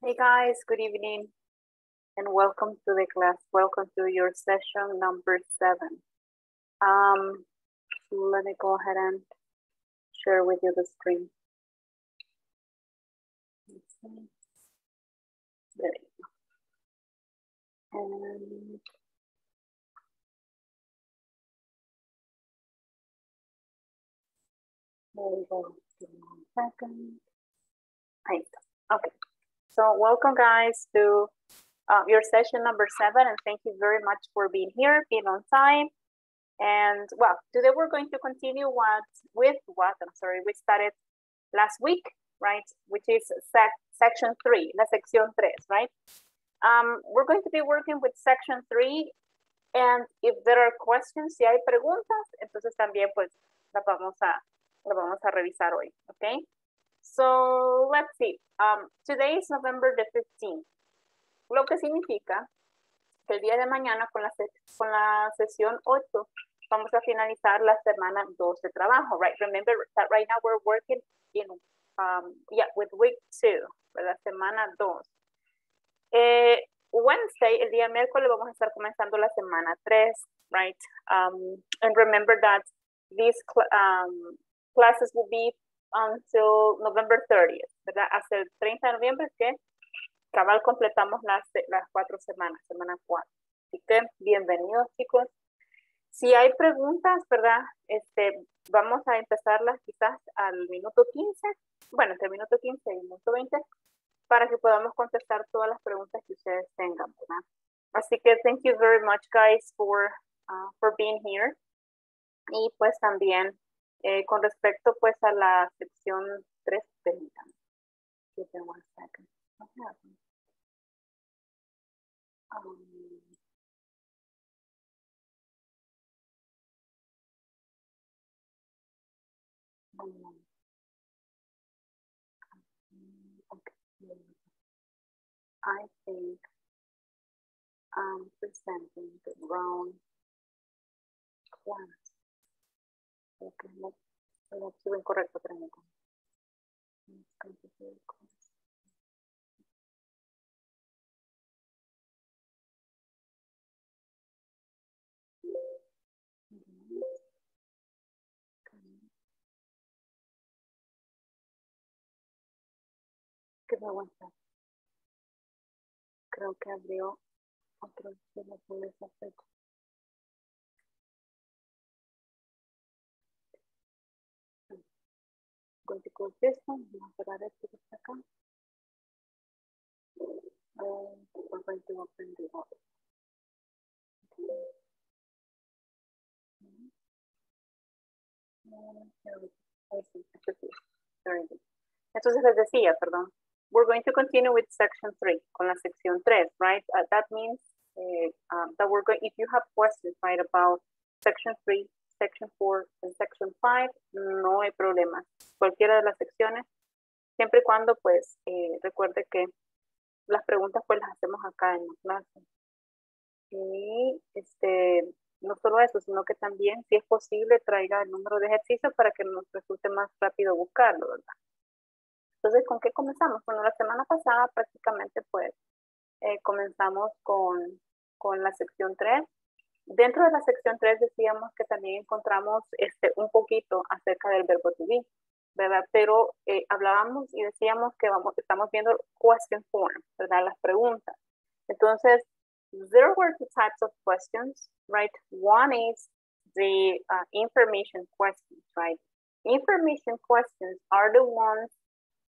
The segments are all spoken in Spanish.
Hey guys, good evening and welcome to the class. Welcome to your session number seven. Um, let me go ahead and share with you the screen. There you go. And there we go. Give me one second. Okay. So welcome guys to uh, your session number seven and thank you very much for being here, being on time. And well, today we're going to continue what with what, I'm sorry, we started last week, right? Which is sec section three, la sección tres, right? Um, we're going to be working with section three and if there are questions, si hay preguntas, entonces también pues la vamos a, la vamos a revisar hoy, okay? So let's see. Um, today is November the 15th. Lo que significa que el día de mañana con la, con la sesión 8 vamos a finalizar la semana 2 de trabajo, right? Remember that right now we're working in, um, yeah, with week 2, la semana 2. Eh, Wednesday, el día miércoles, vamos a estar comenzando la semana 3, right? Um, and remember that these cl um, classes will be until November 30th, ¿verdad? Hasta el 30 de noviembre que cabal completamos las, las cuatro semanas, semana 4. Así que bienvenidos chicos. Si hay preguntas, ¿verdad? Este, vamos a empezarlas quizás al minuto 15, bueno, entre el minuto 15 y el minuto 20, para que podamos contestar todas las preguntas que ustedes tengan, ¿verdad? Así que thank you very much guys for, uh, for being here. Y pues también eh, con respecto pues a la sección 3, permítanme. Um, okay. I think I'm presenting the wrong class. No, el archivo incorrecto, permítanme. Qué. Creo que abrió otro archivo fecha. Going to close this one. A cerrar esto que está acá. And we're going to open the other. Entonces les decía, perdón. We're going to continue with section 3, con la sección 3, right? Uh, that means uh, um, that we're going, if you have questions, right, about section 3, section 4 and section 5, no hay problema. Cualquiera de las secciones, siempre y cuando pues eh, recuerde que las preguntas pues las hacemos acá en la clase. Y este, no solo eso, sino que también, si es posible, traiga el número de ejercicios para que nos resulte más rápido buscarlo, ¿verdad? Entonces, ¿con qué comenzamos? Bueno, la semana pasada prácticamente pues eh, comenzamos con, con la sección 3, Dentro de la sección 3 decíamos que también encontramos este, un poquito acerca del verbo to be, ¿verdad? Pero eh, hablábamos y decíamos que vamos, estamos viendo question form, ¿verdad? Las preguntas. Entonces, there were two types of questions, right? One is the uh, information questions, right? Information questions are the ones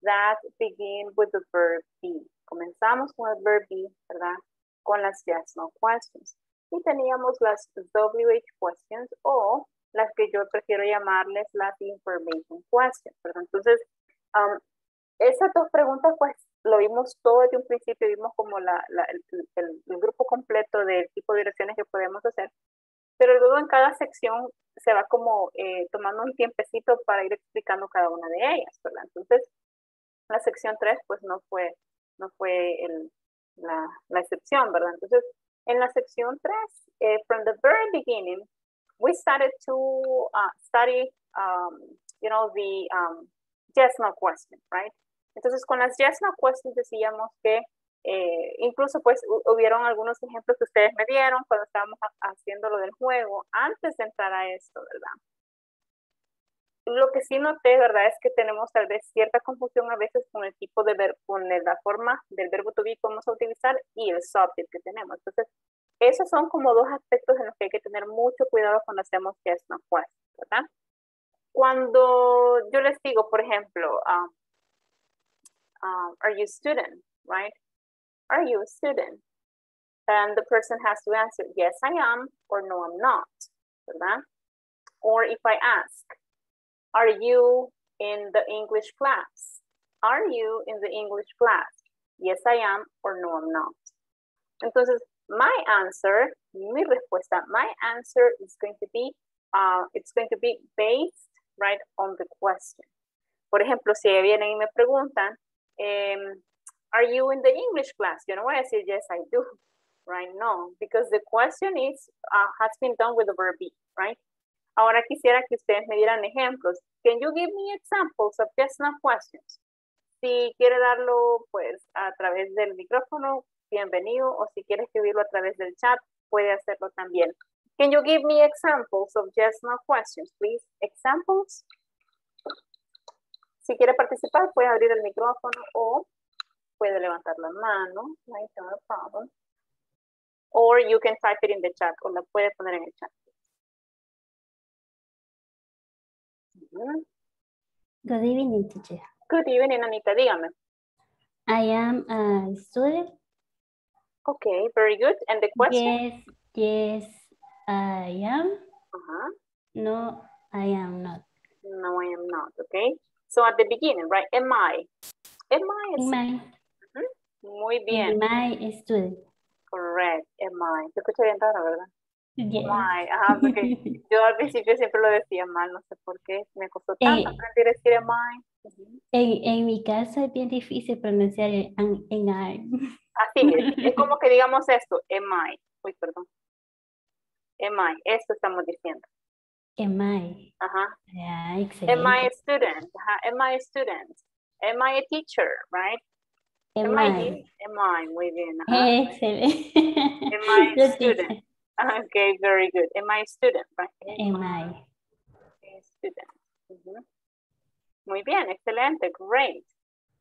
that begin with the verb be. Comenzamos con el verb be, ¿verdad? Con las yes, no questions y teníamos las WH questions o las que yo prefiero llamarles las information questions. Entonces, um, esas dos preguntas, pues, lo vimos todo desde un principio, vimos como la, el, grupo completo del tipo de direcciones que podemos hacer, pero luego en cada sección se va como eh, tomando un tiempecito para ir explicando cada una de ellas, ¿verdad? Entonces, la sección 3, pues, no fue, no fue el, la, la excepción, ¿verdad? Entonces, En la sección 3, eh, from the very beginning, we started to uh, study, um, you know, the um, yes, no question, right? Entonces, con las yes, no questions decíamos que eh, incluso pues hubieron algunos ejemplos que ustedes me dieron cuando estábamos haciendo lo del juego, antes de entrar a esto, ¿verdad? Lo que sí noté, ¿verdad? Es que tenemos tal vez cierta confusión a veces con el tipo de verbo, con la forma del verbo to be que vamos a utilizar y el subject que tenemos. Entonces, esos son como dos aspectos en los que hay que tener mucho cuidado cuando hacemos yes, no questions, ¿verdad? Cuando yo les digo, por ejemplo, um, um, are you a student, right? Are you a student? And the person has to answer, yes, I am, or no, I'm not, ¿verdad? Or if I ask, are you in the English class? Are you in the English class? Yes, I am, or no, I'm not. Entonces, my answer, mi respuesta, my answer is going to be, uh, it's going to be based, right, on the question. Por ejemplo, si vienen y me preguntan, um, are you in the English class? Yo no voy a decir, yes, I do, right? No, because the question is, uh, has been done with the verb be, right? Ahora quisiera que ustedes me dieran ejemplos. Can you give me examples of no questions? Si quiere darlo, pues, a través del micrófono, bienvenido, o si quiere escribirlo a través del chat, puede hacerlo también. Can you give me examples of just no questions, please? Examples. Si quiere participar, puede abrir el micrófono o puede levantar la mano, no problem. Or you can type it in the chat, o la puede poner en el chat. Good evening, teacher. Good evening, Anita, dígame. I am a student. Okay, very good. And the question? Yes, yes, I am. Uh -huh. No, I am not. No, I am not, okay? So at the beginning, right, am I? Am I? Am I? Muy bien. My student. Correct, am I. Se escucha bien raro, ¿verdad? Yes. My, ajá, porque yo al principio siempre lo decía mal, no sé por qué, me costó tanto Eh, aprender a decir am I. Ujú. En, en mi caso es bien difícil pronunciar el an- en I. Así es, es como que digamos esto, am I. Uy, perdón. Am I, esto estamos diciendo. Am I? Ajá. Ah, Am I a excelente. student? Ajá. Am I a student? Am I a teacher? Right? Am I? I? Am I? Muy bien. Ajá. Excelente. Am I a student? Okay, very good. Am I a student? Right? Am I? a student. Muy bien, excelente, great.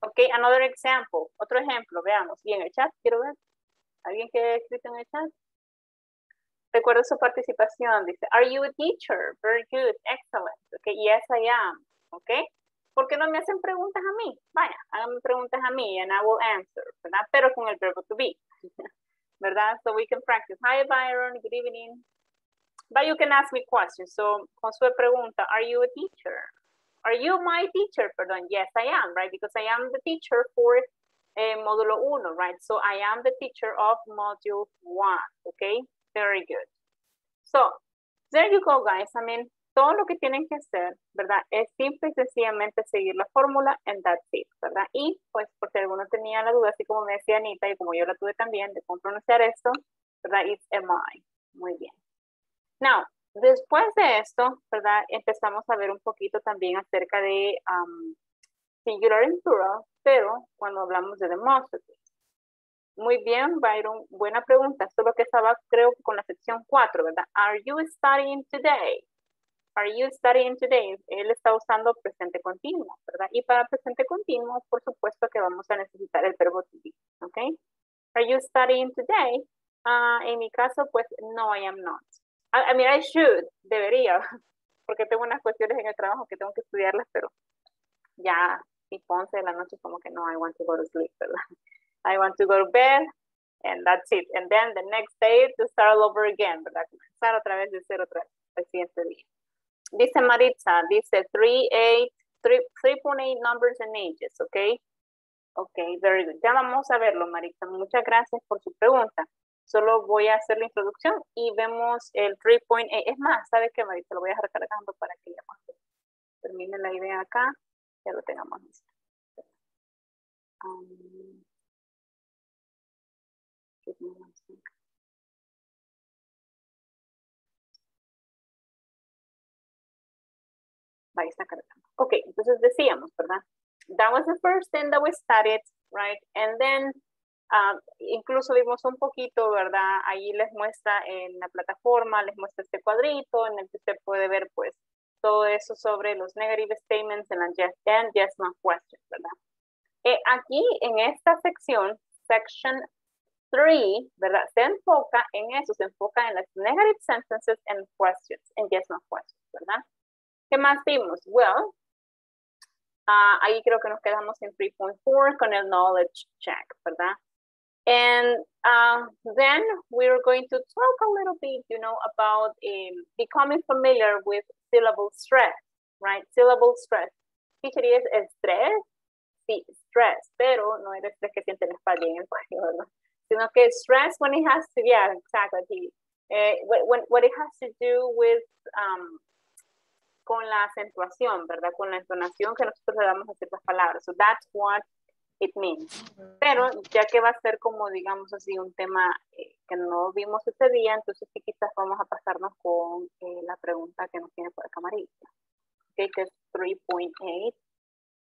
Okay, another example. Otro ejemplo, veamos. Y en el chat, quiero ver. ¿Alguien que ha escrito en el chat? Recuerdo su participación. Dice, are you a teacher? Very good, excellent. Okay, yes, I am. Okay. ¿Por qué no me hacen preguntas a mí? Vaya, háganme preguntas a mí and I will answer, ¿verdad? Pero con el verbo to be. ¿Verdad? So we can practice. Hi, Byron. Good evening. But you can ask me questions. So, su pregunta, are you a teacher? Are you my teacher? Perdón, yes, I am, right? Because I am the teacher for eh, módulo 1, right? So, I am the teacher of module 1, okay? Very good. So, there you go, guys. I mean, todo lo que tienen que hacer, ¿verdad? Es simple y sencillamente seguir la fórmula and that's it, ¿verdad? Y, pues, por si alguno tenía la duda, así como me decía Anita y como yo la tuve también, de cómo pronunciar esto, ¿verdad? It's am Muy bien. Now, después de esto, ¿verdad? Empezamos a ver un poquito también acerca de um, singular and plural, pero cuando hablamos de demonstrative. Muy bien, Byron. Buena pregunta. Solo que estaba, creo, con la sección 4, ¿verdad? Are you studying today? Are you studying today? Él está usando presente continuo, ¿verdad? Y para presente continuo, por supuesto que vamos a necesitar el verbo to be, ¿ok? Are you studying today? Ah, en mi caso, pues, no, I am not. I, I mean, I should, debería, porque tengo unas cuestiones en el trabajo que tengo que estudiarlas, pero ya tipo 11 de la noche como que no, I want to go to sleep, ¿verdad? I want to go to bed, and that's it. And then the next day to start all over again, ¿verdad? Comenzar otra vez de cero otra vez, el siguiente día. Dice Maritza, dice 3.8 3.8 numbers and ages, ¿ok? Ok, very good. Ya vamos a verlo, Maritza. Muchas gracias por su pregunta. Solo voy a hacer la introducción y vemos el 3.8. Es más, ¿sabe qué, Maritza? Lo voy a dejar cargando para que ya más termine la idea acá. Ya lo tengamos listo. Um, Ahí está cargando. Ok, entonces decíamos, ¿verdad? that was the first thing that we studied, right? And then uh, incluso vimos un poquito, ¿verdad? Ahí les muestra en la plataforma, les muestra este cuadrito en el que usted puede ver pues todo eso sobre los negative statements and yes, and yes no questions, ¿verdad? Eh, aquí en esta sección, section 3, ¿verdad? Se enfoca en eso, se enfoca en las negative sentences and questions, en yes no questions, ¿verdad? ¿Qué más vimos? Well, uh, ahí creo que nos quedamos en 3.4 con el knowledge check, ¿verdad? And uh, then we're going to talk a little bit, you know, about um, becoming familiar with syllable stress, right? Syllable stress. Teacher, es estrés? Sí, stress, pero no es estrés que siente la espalda en el cuello, ¿verdad? Sino que stress when it has to, yeah, exactly. Uh, when, when it has to do with um, con la acentuación, ¿verdad? Con la entonación que nosotros le damos a ciertas palabras. So that's what it means. Pero ya que va a ser como, digamos así, un tema eh, que no vimos ese día, entonces sí quizás vamos a pasarnos con eh, la pregunta que nos tiene por acá Marisa. Okay, que es 3.8.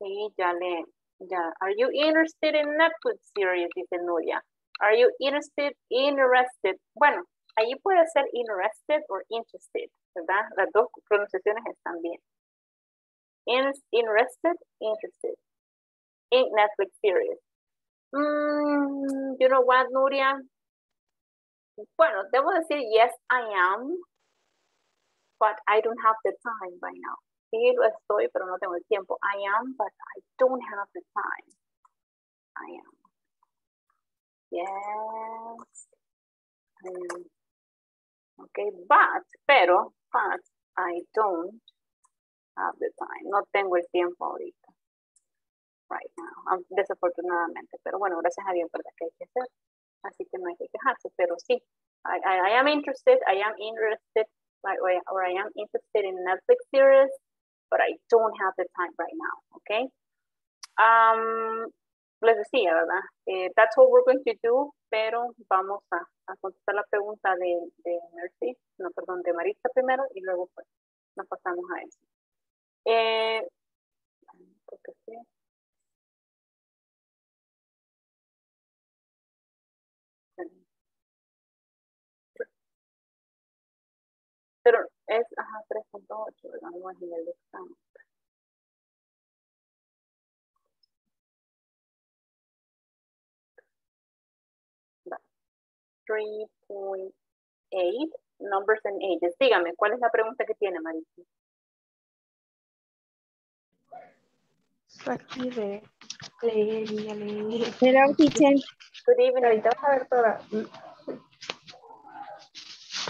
Y ya le, ya, are you interested in Netflix series? Dice Nuria. Are you interested, interested? Bueno, ahí puede ser interested or interested, ¿verdad? Las dos pronunciaciones están bien. interested, interested in Netflix series. Mm, you know what, Nuria? Bueno, debo decir, yes, I am, but I don't have the time right now. Sí, lo estoy, pero no tengo el tiempo. I am, but I don't have the time. I am. Yes. I am. Okay, but, pero, but, I don't have the time. No tengo el tiempo ahorita right now, desafortunadamente, pero bueno, gracias a Dios, ¿verdad? Que hay que hacer, así que no hay que quejarse, pero sí, I, I, I am interested, I am interested, or, or I am interested in Netflix series, but I don't have the time right now, okay? Um, les decía, ¿verdad? Eh, that's what we're going to do, pero vamos a, contestar la pregunta de, de Mercy, no, perdón, de Marisa primero y luego pues nos pasamos a eso. Eh, porque sí. Pero es, ajá, 3.8, ¿verdad? No es nivel de examen. Three point eight, numbers and ages. Dígame, ¿cuál es la pregunta que tiene, Marisa? Aquí de leer y leer. Hello, teacher. Good evening. Ahorita vas a ver toda.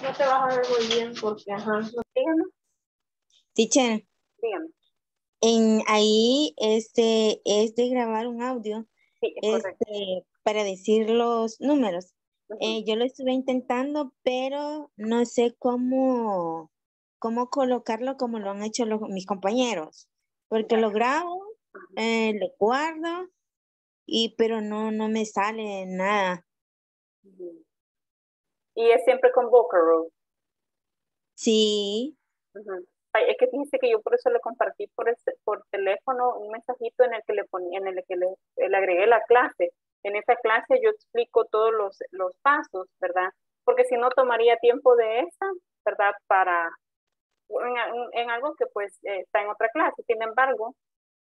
No te vas a ver muy bien porque, ajá. Dígame, Teacher, dígame. en ahí este es de grabar un audio Sí, es correcto. este, para decir los números. Eh, yo lo estuve intentando, pero no sé cómo, cómo colocarlo como lo han hecho los, mis compañeros. Porque lo grabo, eh, lo guardo, y pero no, no me sale nada. Y es siempre con Vocaro. Sí. Ay, es que fíjese que yo por eso le compartí por, ese- por teléfono un mensajito en el que le ponía, en el que le, le agregué la clase. En esa clase yo explico todos los, los pasos, ¿verdad? Porque si no tomaría tiempo de esa, ¿verdad? Para en, algo que pues está en otra clase. Sin embargo,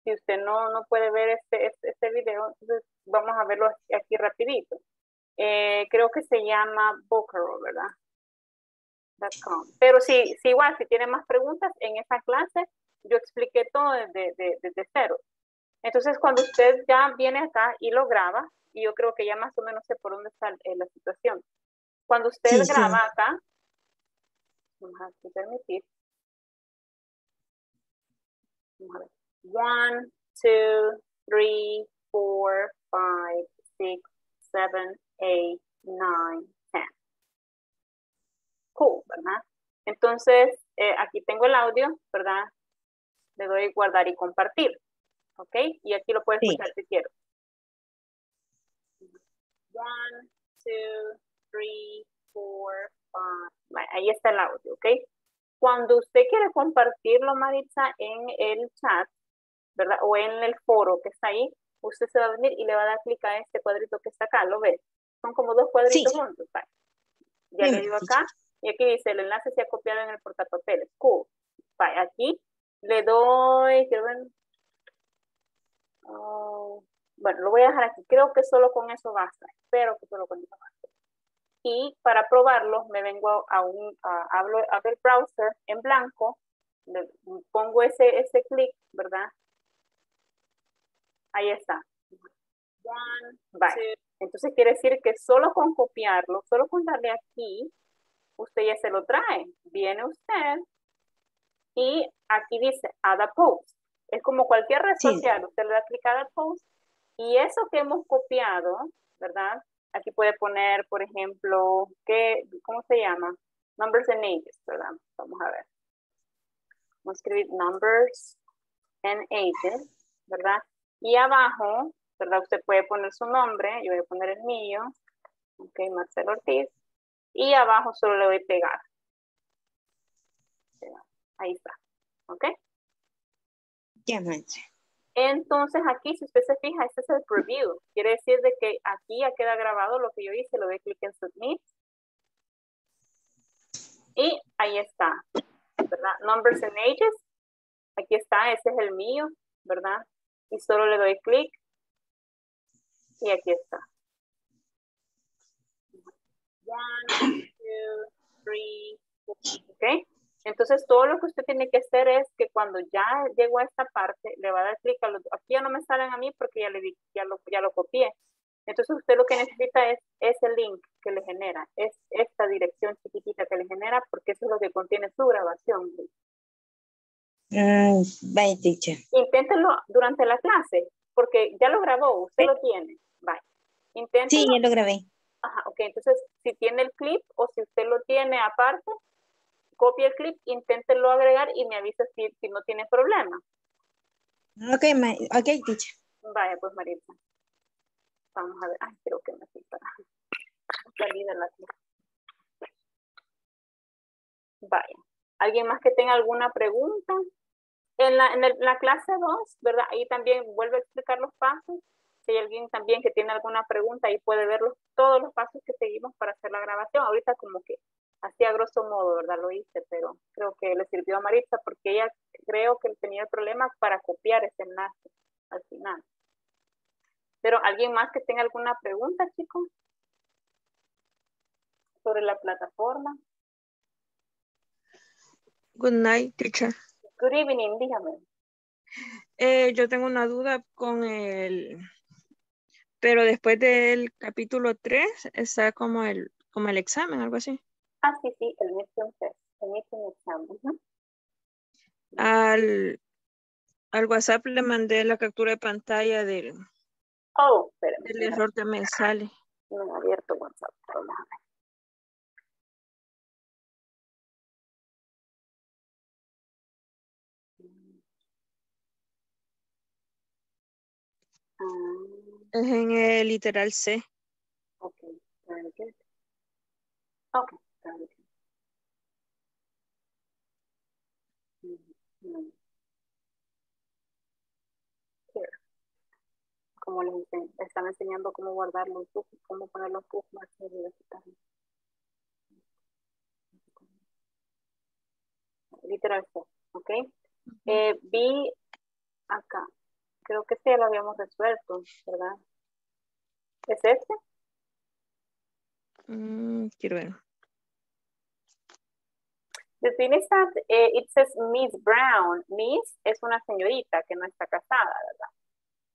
si usted no, no puede ver este, este, este video, vamos a verlo aquí, aquí rapidito. Eh, creo que se llama Vocaro, ¿verdad? Pero si, si igual, si tienen más preguntas, en esa clase yo expliqué todo desde, de- desde cero. Entonces, cuando usted ya viene acá y lo graba, y yo creo que ya más o menos sé por dónde está eh, la situación. Cuando usted Sí, sí. graba acá, vamos a permitir. Vamos a ver. One, two, three, four, five, six, seven, eight, nine, ten. Cool, ¿verdad? Entonces, eh, aquí tengo el audio, ¿verdad? Le doy guardar y compartir. ¿Ok? Y aquí lo puede Sí. escuchar si quiero. One, two, three, four, five. Ahí está el audio, ¿ok? Cuando usted quiere compartirlo, Maritza, en el chat, ¿verdad? O en el foro que está ahí, usted se va a venir y le va a dar clic a este cuadrito que está acá, ¿lo ve? Son como dos cuadritos Sí. juntos. ¿vale? Ya Sí, le digo acá, y aquí dice, el enlace se ha copiado en el portapapeles. Cool. Vale, aquí le doy, Oh, bueno, lo voy a dejar aquí. Creo que solo con eso basta. Espero que solo con eso basta. Y para probarlo, me vengo a, un, a, hablo, abro el browser en blanco, le pongo ese, ese clic, ¿verdad? Ahí está. One, vale. Entonces quiere decir que solo con copiarlo, solo con darle aquí, usted ya se lo trae. Viene usted y aquí dice Add a Post. Es como cualquier red Sí. social, usted le da clic a a Post y eso que hemos copiado, ¿verdad? Aquí puede poner, por ejemplo, ¿qué, ¿cómo se llama? Numbers and ages, ¿verdad? Vamos a ver. Vamos a escribir numbers and ages, ¿verdad? Y abajo, ¿verdad? Usted puede poner su nombre, yo voy a poner el mío, ok, Marcelo Ortiz, y abajo solo le doy pegar. Ahí está, ¿ok? Entonces aquí, si usted se fija, este es el preview. Quiere decir de que aquí ya queda grabado lo que yo hice, le doy clic en Submit. Y ahí está, ¿verdad? Numbers and Ages. Aquí está, ese es el mío, ¿verdad? Y solo le doy clic. Y aquí está. One, two, three, ¿ok? Entonces, todo lo que usted tiene que hacer es que cuando ya llegó a esta parte, le va a dar clic a los... Aquí ya no me salen a mí porque ya, le di, ya, lo, ya lo copié. Entonces, usted lo que necesita es ese link que le genera, es esta dirección chiquitita que le genera, porque eso es lo que contiene su grabación. Mm, bye, teacher. Inténtenlo durante la clase, porque ya lo grabó, usted lo tiene. Bye. Inténtenlo. Sí, ya lo grabé. Ajá, ok, entonces, si tiene el clip o si usted lo tiene aparte, copie el clip, inténtenlo agregar y me avisa si, si no tiene problema. Ok, ma ok, teacher. Vaya, pues Maritza. Vamos a ver. Ay, creo que me fui para salir de la. Vaya. ¿Alguien más que tenga alguna pregunta? En la, en el- la clase 2, ¿verdad? Ahí también vuelve a explicar los pasos. Si hay alguien también que tiene alguna pregunta, ahí puede ver los- todos los pasos que seguimos para hacer la grabación. Ahorita como que así a grosso modo, ¿verdad? Lo hice, pero creo que le sirvió a Maritza porque ella creo que tenía el problema para copiar ese enlace al final. Pero ¿alguien más que tenga alguna pregunta, chicos? Sobre la plataforma. Good night, teacher. Good evening, dígame. Eh, yo tengo una duda con el, pero después del capítulo 3 está como el, como el examen, algo así. Ah, sí, sí, el midterm test, el midterm exam. Al, al WhatsApp le mandé la captura de pantalla del, Oh, espérame. del error que me sale. No he abierto WhatsApp. Ah, Es en el literal C. okay, very good. Okay, Como les ense- están enseñando cómo guardar los bookmarks, cómo poner los bookmarks universitarios. Literal ¿ok? Eh, vi acá, creo que este ya lo habíamos resuelto, ¿verdad? ¿Es este? Mm, quiero ver. The thing is eh, it says Miss Brown. Miss es una señorita que no está casada, ¿verdad?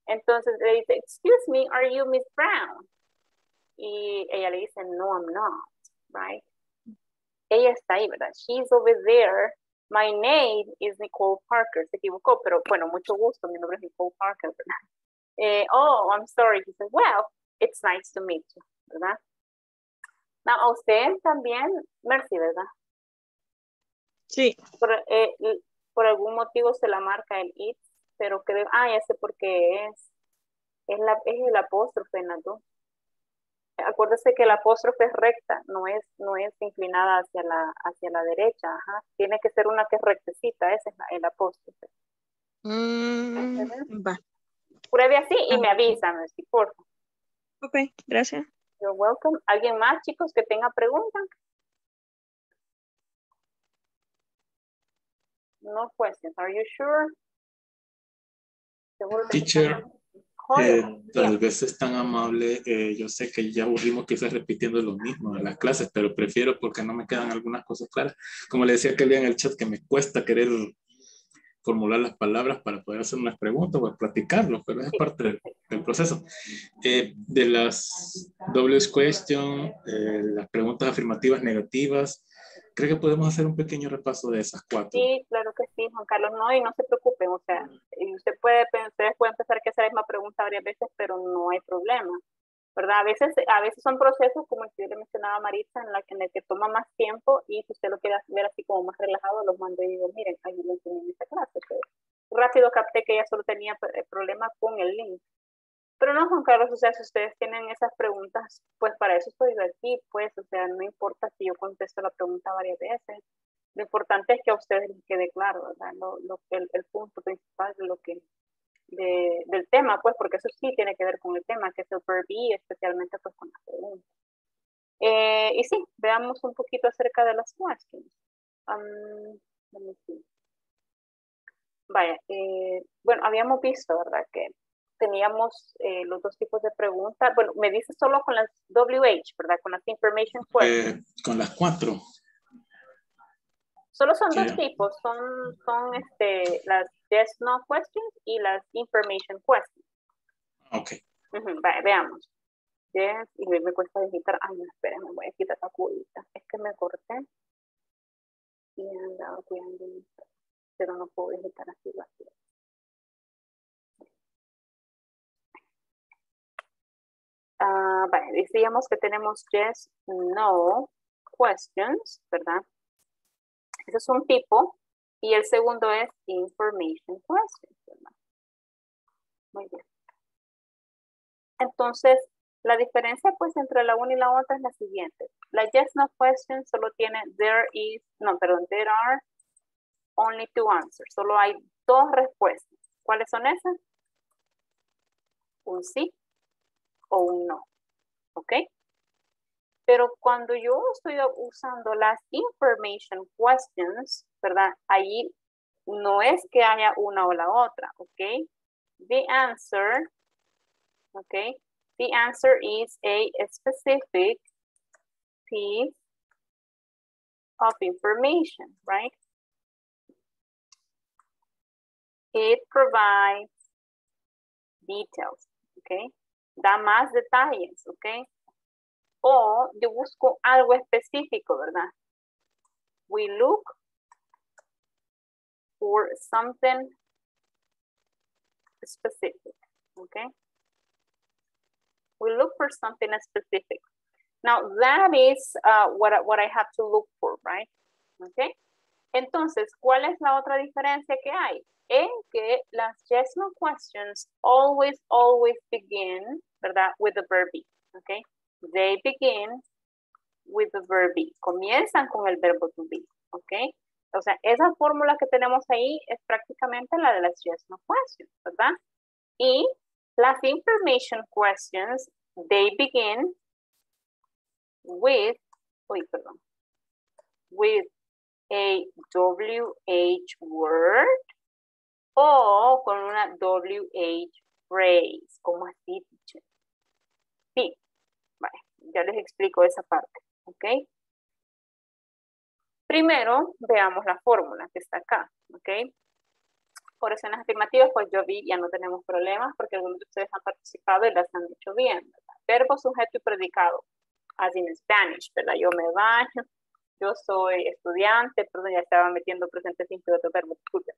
Entonces le dice, excuse me, are you Miss Brown? Y ella le dice, no, I'm not, right? Ella está ahí, ¿verdad? She's over there. My name is Nicole Parker. Se equivocó, pero bueno, mucho gusto. Mi nombre es Nicole Parker, ¿verdad? Eh, oh, I'm sorry. He said, well, it's nice to meet you, ¿verdad? Now, a usted también, Mercy, ¿verdad? Sí, por, eh, por algún motivo se la marca el it, pero creo, ah, ya sé por qué es. Es, la, es el apóstrofe en las dos. Acuérdese que el apóstrofe es recta, no es, no es inclinada hacia la, hacia la derecha, ajá. Tiene que ser una que es rectecita, ese es la- el apóstrofe. Mm, va. Pruebe así y me avisan, por favor. Ok, gracias. You're welcome. ¿Alguien más, chicos, que tenga preguntas? No questions. Are you sure? ¿Seguro que Teacher, Eh, tal vez es tan amable, eh, yo sé que ya aburrimos quizás repitiendo lo mismo en las clases, pero prefiero porque no me quedan algunas cosas claras. Como le decía que leía en el chat que me cuesta querer formular las palabras para poder hacer unas preguntas o platicarlo, pero es parte del, del proceso. Eh, de las dobles question, eh, las preguntas afirmativas, negativas, creo que podemos hacer un pequeño repaso de esas cuatro. Sí, claro que sí, Juan Carlos, no, y no se preocupen, o sea, usted puede, ustedes pueden pensar que esa misma pregunta varias veces, pero no hay problema, ¿verdad? A veces, a veces son procesos, como el que yo le mencionaba a Maritza, en, la en el que toma más tiempo, y si usted lo quiere ver así como más relajado, los mando y digo, miren, ahí lo enseñé en esta clase, pero rápido capté que ella solo tenía eh, problema con el link. Pero no, Juan Carlos, o sea, si ustedes tienen esas preguntas, pues para eso estoy aquí, pues, o sea, no importa si yo contesto la pregunta varias veces. Lo importante es que a ustedes les quede claro, ¿verdad? Lo, lo el, el punto principal de lo que, de, del tema, pues, porque eso sí tiene que ver con el tema, que es el verb especialmente pues con la pregunta. Eh, y sí, veamos un poquito acerca de las questions. Um. Vaya, eh, bueno, habíamos visto, ¿verdad? Que teníamos eh, los dos tipos de preguntas. Bueno, me dice solo con las WH, ¿verdad? Con las information questions. Eh, con las cuatro. Solo son dos tipos, son, son este, las yes, no questions y las information questions. Ok. Veamos. Yes, y me, cuesta digitar. Ay, no, espérenme, voy a quitar la curita. Es que me corté. Y he andado cuidando, pero no puedo digitar así rápido. Vale, decíamos que tenemos yes, no questions, ¿verdad? Ese es un tipo. Y el segundo es information questions, ¿verdad? Muy bien. Entonces, la diferencia pues entre la una y la otra es la siguiente. La yes, no question solo tiene there is, no, perdón, there are only two answers. Solo hay dos respuestas. ¿Cuáles son esas? Un sí o un no. ¿Ok? Pero cuando yo estoy usando las information questions, ¿verdad? Ahí no es que haya una o la otra, ¿ok? The answer, ¿ok? The answer is a specific piece of information, right? It provides details, ¿ok? Da más detalles, ¿ok? O yo busco algo específico, ¿verdad? We look for something specific, okay? We look for something specific. Now that is uh, what, what I have to look for, right? Okay? Entonces, ¿cuál es la otra diferencia que hay? En que las yes no questions always, always begin, ¿verdad? With the verb be, okay? They begin with the verb be. Comienzan con el verbo to be, ¿ok? O sea, esa fórmula que tenemos ahí es prácticamente la de las yes no questions, ¿verdad? Y las information questions, they begin with, uy, perdón, with a WH word o con una WH phrase, como así, teacher. Ya les explico esa parte, ¿ok? Primero, veamos la fórmula que está acá, ¿ok? Oraciones afirmativas, pues yo vi, ya no tenemos problemas porque algunos de ustedes han participado y las han hecho bien, ¿verdad? Verbo, sujeto y predicado, as in Spanish, ¿verdad? Yo me baño, yo soy estudiante, perdón, ya estaba metiendo presente simple otro verbo, disculpen.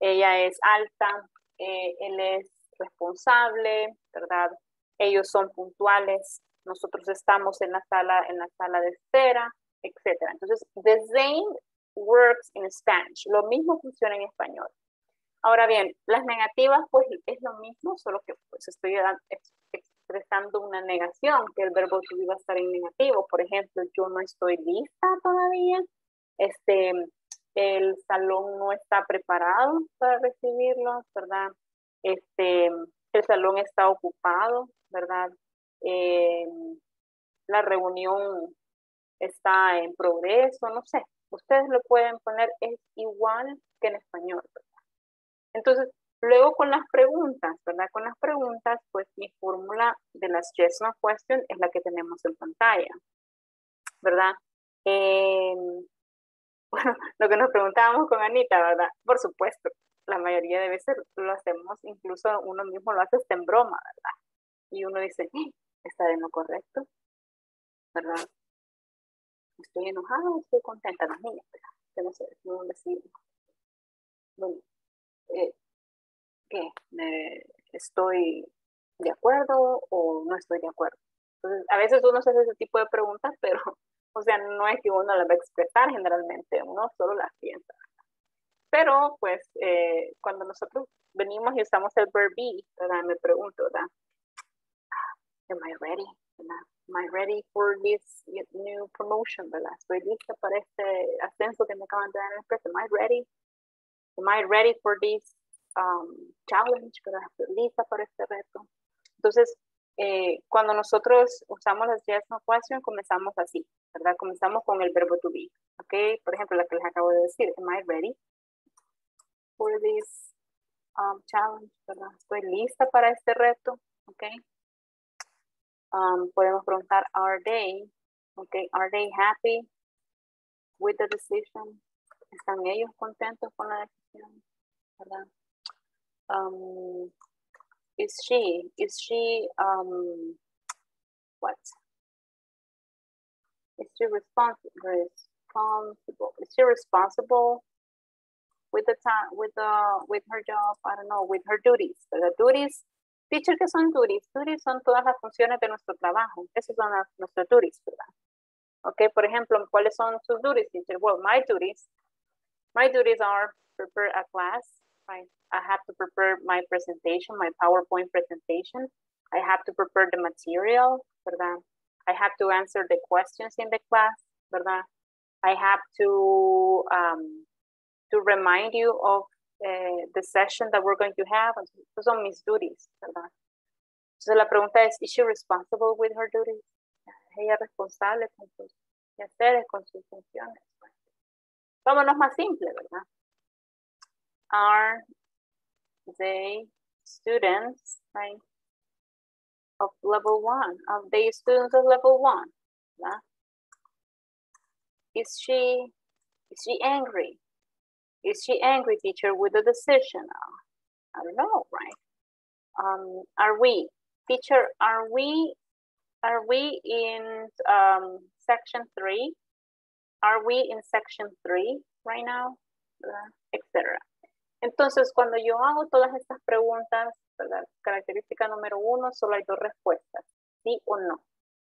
Ella es alta, eh, él es responsable, ¿verdad? Ellos son puntuales, nosotros estamos en la sala, en la sala de espera, etcétera. Entonces, the same works in Spanish. Lo mismo funciona en español. Ahora bien, las negativas, pues es lo mismo, solo que pues estoy expresando una negación, que el verbo to be va a estar en negativo. Por ejemplo, yo no estoy lista todavía. Este, el salón no está preparado para recibirlos, ¿verdad? Este, el salón está ocupado, ¿verdad? Eh, la reunión está en progreso, no sé. Ustedes lo pueden poner, es igual que en español. Entonces, luego con las preguntas, ¿verdad? Con las preguntas, pues mi fórmula de las yes no es la que tenemos en pantalla, ¿verdad? Eh, bueno, lo que nos preguntábamos con Anita, ¿verdad? Por supuesto, la mayoría de veces lo hacemos, incluso uno mismo lo hace en broma, ¿verdad? Y uno dice, Está de lo correcto, ¿verdad? Estoy enojada, estoy contenta, las niñas. Que no sé, no decir. Bueno, eh, ¿qué? ¿Estoy de acuerdo o no estoy de acuerdo? Entonces, a veces uno se hace ese tipo de preguntas, pero, o sea, no es que uno las va a expresar generalmente, uno solo las piensa. Pero, pues, eh, cuando nosotros venimos y usamos el verb be, ¿verdad? Me pregunto, ¿verdad? Am I ready? Am I ready for this new promotion. Estoy lista para este ascenso que me acaban de dar en la empresa. Am I ready? Am I ready for this um, challenge. Estoy lista para este reto. Entonces, eh, cuando nosotros usamos las yes no question, comenzamos así, ¿verdad? Comenzamos con el verbo to be, ¿ok? Por ejemplo, la que les acabo de decir, am I ready for this um, challenge, ¿verdad? Estoy lista para este reto, ¿ok? Um, podemos preguntar, are they, okay, are they happy with the decision? ¿Están ellos contentos con la decisión? ¿Verdad? Um, is she, is she, um, what? Is she responsible, responsible? Is she responsible with the time, with the, with her job? I don't know, with her duties. The duties Teacher, ¿qué son duties? Duties son todas las funciones de nuestro trabajo. Esas son las, nuestros duties, ¿verdad? Ok, por ejemplo, ¿cuáles son sus duties, teacher? Well, my duties, my duties are prepare a class, right? I have to prepare my presentation, my PowerPoint presentation. I have to prepare the material, ¿verdad? I have to answer the questions in the class, ¿verdad? I have to, um, to remind you of uh, the session that we're going to have. Those son mis duties, ¿verdad? Entonces la pregunta es, ¿is she responsible with her duties? ¿Es ella responsable con sus quehaceres, con sus funciones? Vámonos más simple, ¿verdad? Are they students, right? Of level one, are they students of level one? ¿verdad? Is she, is she angry? Is she angry, teacher, with the decision? I don't know, right? Um, are we, teacher, are we, are we in um, section three? Are we in section three right now? Etcétera. Entonces, cuando yo hago todas estas preguntas, ¿verdad? Característica número uno, solo hay dos respuestas, sí o no.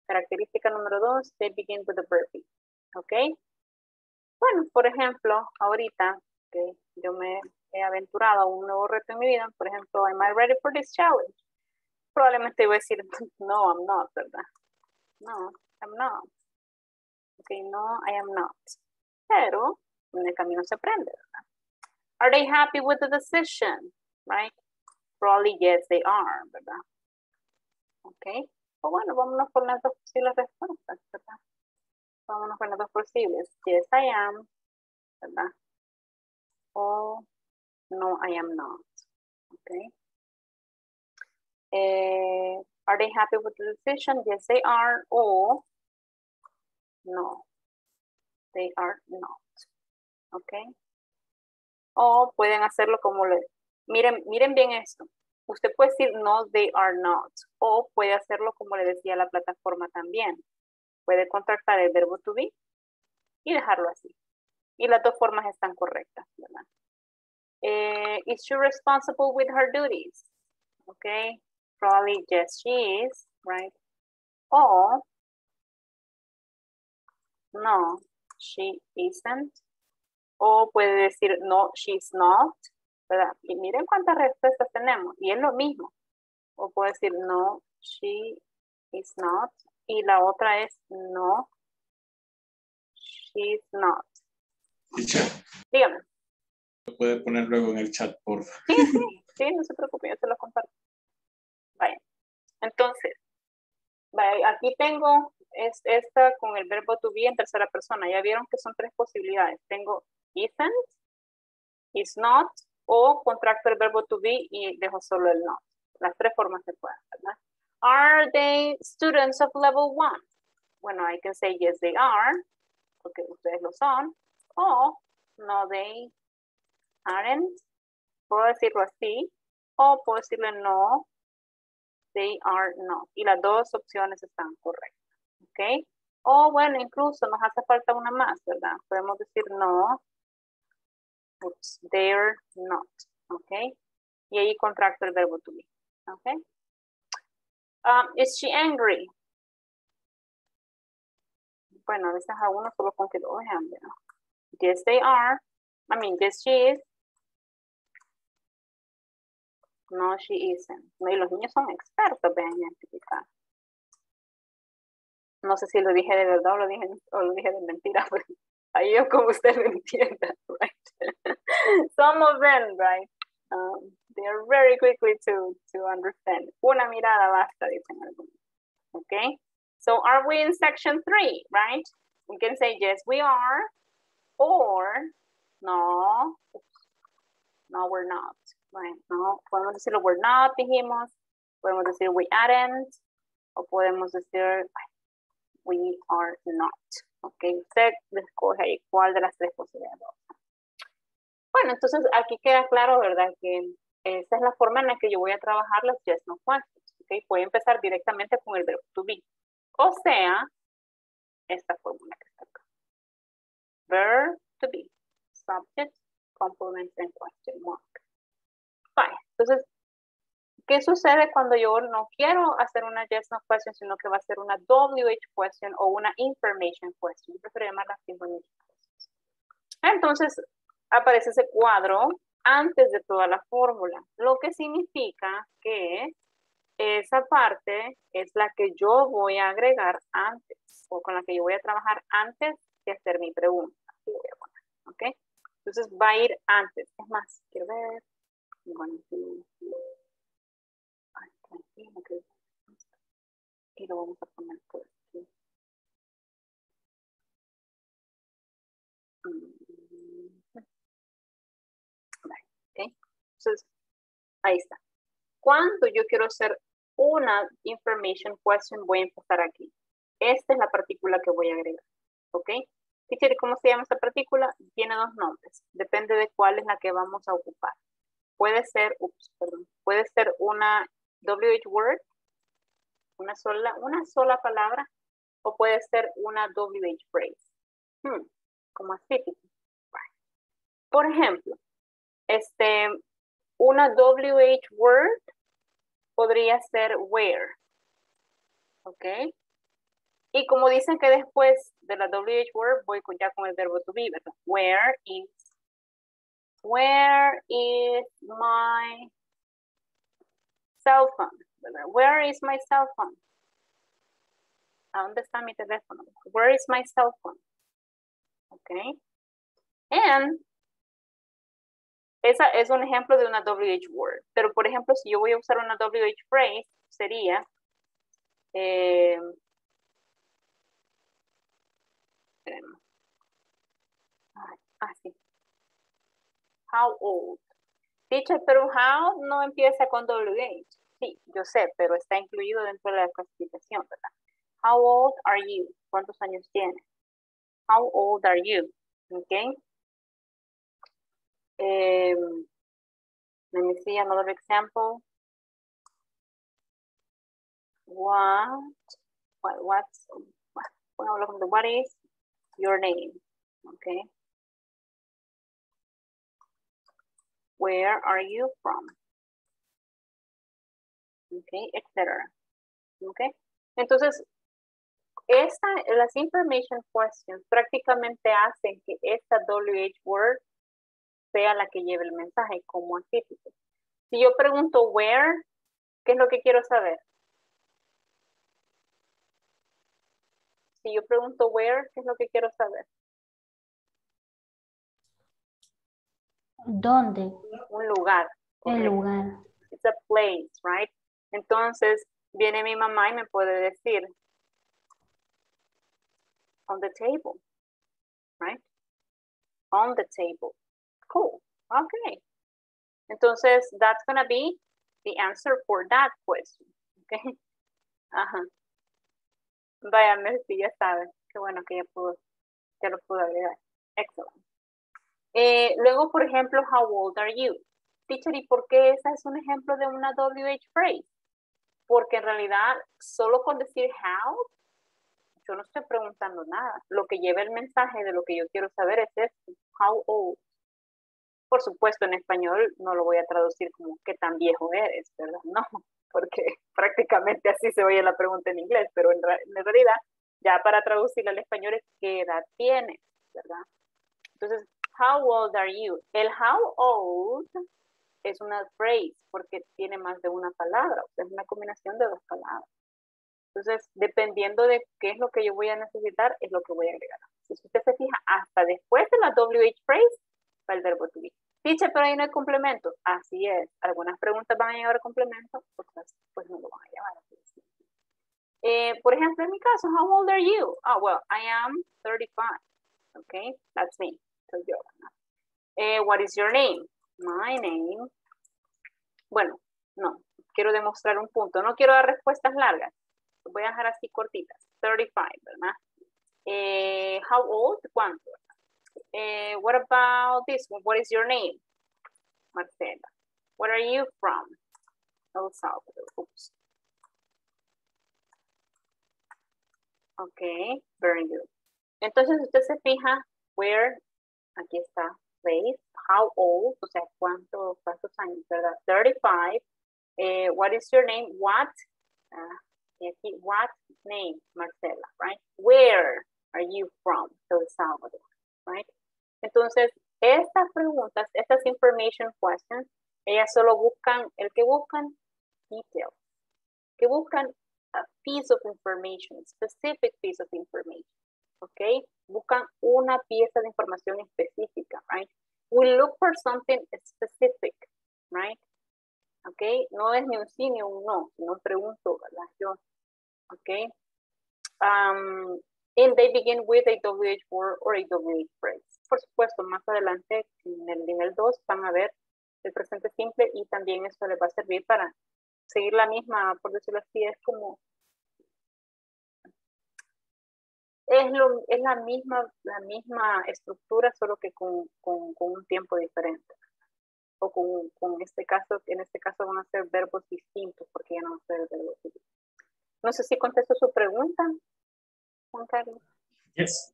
Característica número dos, they begin with the verb ¿ok? Bueno, por ejemplo, ahorita yo me he aventurado a un nuevo reto en mi vida, por ejemplo, am I ready for this challenge? Probablemente voy a decir, no, I'm not, ¿verdad? No, I'm not. Ok, no, I am not. Pero en el camino se aprende, ¿verdad? Are they happy with the decision? Right? Probably yes, they are, ¿verdad? Ok. O bueno, vámonos con las dos posibles respuestas, ¿verdad? Vámonos con las dos posibles. Yes, I am, ¿verdad? Oh, no, I am not. Okay. Uh, are they happy with the decision? Yes, they are. Or no, they are not. Okay. O pueden hacerlo como le... Miren, miren bien esto. Usted puede decir no, they are not. O puede hacerlo como le decía la plataforma también. Puede contractar el verbo to be y dejarlo así. Y las dos formas están correctas, ¿verdad? Eh, is she responsible with her duties? Okay, probably yes, she is, right? Or no, she isn't. O puede decir no, she's not, ¿verdad? Y miren cuántas respuestas tenemos. Y es lo mismo. O puede decir no, she is not. Y la otra es no, she's not. Dígame. lo puede poner luego en el chat, por favor. Sí, sí, sí, no se preocupe, yo se lo comparto. Vaya. Entonces, vaya, aquí tengo es, esta con el verbo to be en tercera persona. Ya vieron que son tres posibilidades. Tengo isn't, is not, o contracto el verbo to be y dejo solo el not. Las tres formas se pueden, ¿verdad? Are they students of level one? Bueno, I can say yes, they are, porque ustedes lo son. O no, they aren't. Puedo decirlo así. O puedo decirle no, they are not. Y las dos opciones están correctas. ¿Ok? O bueno, incluso nos hace falta una más, ¿verdad? Podemos decir no, Oops, they're not. ¿Ok? Y ahí contracto el verbo to be. ¿Ok? Um, is she angry? Bueno, a veces a uno solo con que lo vean, ¿verdad? Yes, they are. I mean, yes, she is. No, she isn't. No, y los niños son expertos en identificar. No sé si lo dije de verdad o lo dije, o lo dije de mentira, pero ahí es como usted lo entienda, right? Some of them, right? Um, they are very quickly to, to understand. Una mirada basta, dicen algunos. Okay? So are we in section three, right? We can say yes, we are, or no, no, we're not. Right? No, podemos decirlo we're not, dijimos. Podemos decir we aren't, o podemos decir we are not. Ok, usted escoge ahí cuál de las tres posibilidades. Bueno, entonces aquí queda claro, ¿verdad? Que esa es la forma en la que yo voy a trabajar las yes, no questions. Ok, voy a empezar directamente con el verbo to be. O sea, esta fórmula que está acá. Verb to be. Subject, complement, and question mark. Vale, entonces, ¿qué sucede cuando yo no quiero hacer una yes, no question, sino que va a ser una WH question o una information question? Yo prefiero llamarla information. Entonces, aparece ese cuadro antes de toda la fórmula, lo que significa que esa parte es la que yo voy a agregar antes o con la que yo voy a trabajar antes de hacer mi pregunta. ¿ok? Entonces va a ir antes. Es más, quiero ver. Bueno, Ay, tranquilo, que... Y lo vamos a poner por aquí. Vale, ¿ok? Entonces, ahí está. Cuando yo quiero hacer una information question, voy a empezar aquí. Esta es la partícula que voy a agregar. ¿Ok? Teacher, ¿cómo se llama esta partícula? Tiene dos nombres. Depende de cuál es la que vamos a ocupar. Puede ser, ups, perdón, puede ser una WH word, una sola, una sola palabra, o puede ser una WH phrase. Hmm, como así. Por ejemplo, este, una WH word podría ser where. ¿Ok? Y como dicen que después de la WH word voy con, ya con el verbo to be, ¿verdad? Where is, where is my cell phone? ¿verdad? Where is my cell phone? ¿A dónde está mi teléfono? Where is my cell phone? ¿Ok? And esa es un ejemplo de una WH word. Pero, por ejemplo, si yo voy a usar una WH phrase, sería... Eh, ah, sí. How old? Teacher, pero how no empieza con WH. Sí, yo sé, pero está incluido dentro de la clasificación, ¿verdad? How old are you? ¿Cuántos años tienes? How old are you? Okay. Um, let me see another example. What, what, what's, what, what is your name? Okay. Where are you from? Okay, etc. Okay. Entonces, esta, las information questions prácticamente hacen que esta WH word sea la que lleve el mensaje como así. Si yo pregunto where, ¿qué es lo que quiero saber? Si yo pregunto where, ¿qué es lo que quiero saber? ¿Dónde? Un lugar. El lugar. It's a place, right? Entonces, viene mi mamá y me puede decir, on the table, right? On the table. Cool. Okay. Entonces, that's going to be the answer for that question. Okay. Ajá. Vaya, Mercy, ya sabe. Qué bueno que ya pudo, ya lo pudo agregar. Excellent. Eh, luego, por ejemplo, how old are you? Teacher, ¿y por qué esa es un ejemplo de una WH phrase? Porque en realidad, solo con decir how, yo no estoy preguntando nada. Lo que lleva el mensaje de lo que yo quiero saber es esto, how old. Por supuesto, en español no lo voy a traducir como qué tan viejo eres, ¿verdad? No, porque prácticamente así se oye la pregunta en inglés, pero en, en realidad, ya para traducirla al español es qué edad tienes, ¿verdad? Entonces, how old are you? El how old es una phrase porque tiene más de una palabra, es una combinación de dos palabras. Entonces, dependiendo de qué es lo que yo voy a necesitar, es lo que voy a agregar. Si usted se fija, hasta después de la WH phrase, va el verbo to be. Dice, pero ahí no hay complemento. Así es. Algunas preguntas van a llevar complemento, otras pues no lo van a llevar. Eh, por ejemplo, en mi caso, how old are you? Oh, well, I am 35. Okay, that's me. Soy yo. Eh, what is your name? My name. Bueno, no, quiero demostrar un punto. No quiero dar respuestas largas. Voy a dejar así cortitas. 35, ¿verdad? Eh, how old? ¿Cuánto? Eh, what about this one? What is your name? Marcela. Where are you from? El Salvador. Oops. Okay, very good. Entonces usted se fija where, aquí está, place, how old, o sea, cuánto, cuántos años, ¿verdad? 35. Eh, what is your name? What? Y aquí, what name? Marcela, right? Where are you from? El Salvador, right? Entonces, estas preguntas, estas information questions, ellas solo buscan, el que buscan, details, que buscan a piece of information, specific piece of information, ¿ok? Buscan una pieza de información específica, right? We look for something specific, right? ¿Ok? No es ni un sí ni un no, sino pregunto, ¿verdad? Yo, ¿ok? Um, and they begin with a WH word or a WH phrase. Por supuesto, más adelante en el nivel 2 van a ver el presente simple y también esto les va a servir para seguir la misma, por decirlo así, es como es, lo, es la misma la misma estructura, solo que con, con, con un tiempo diferente. O con, con, este caso, en este caso van a ser verbos distintos, porque ya no van a ser verbos distintos. No sé si contesto su pregunta, Juan Carlos. Yes.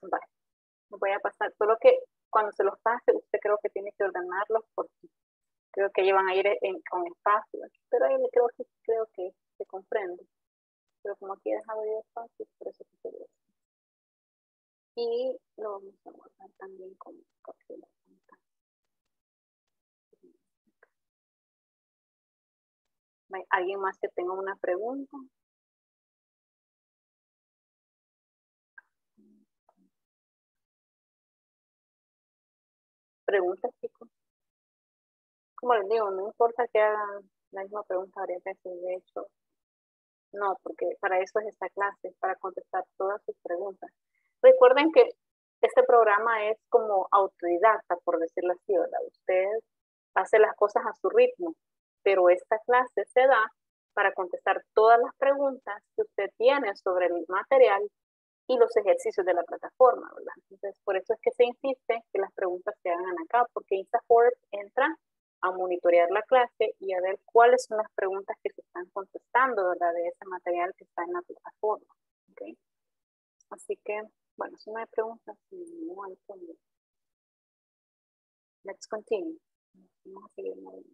Vale. Voy a pasar, solo que cuando se los pase, usted creo que tiene que ordenarlos porque creo que ellos van a ir con espacio. Pero ahí creo que, creo que se comprende. Pero como aquí he dejado yo espacio, por eso que se ve. Y lo vamos a guardar también copia de pantalla. ¿Alguien más que tenga una pregunta? Preguntas, chicos. Como les digo, no importa que hagan la misma pregunta varias veces, de hecho, no, porque para eso es esta clase, para contestar todas sus preguntas. Recuerden que este programa es como autodidacta, por decirlo así, ¿verdad? Usted hace las cosas a su ritmo, pero esta clase se da para contestar todas las preguntas que usted tiene sobre el material y los ejercicios de la plataforma, ¿verdad? Entonces, por eso es que se insiste que las preguntas se hagan acá, porque InstaForm entra a monitorear la clase y a ver cuáles son las preguntas que se están contestando, ¿verdad? De ese material que está en la plataforma, ¿ok? Así que, bueno, si no hay preguntas, no hay problema. Let's continue. Vamos a seguir moviendo.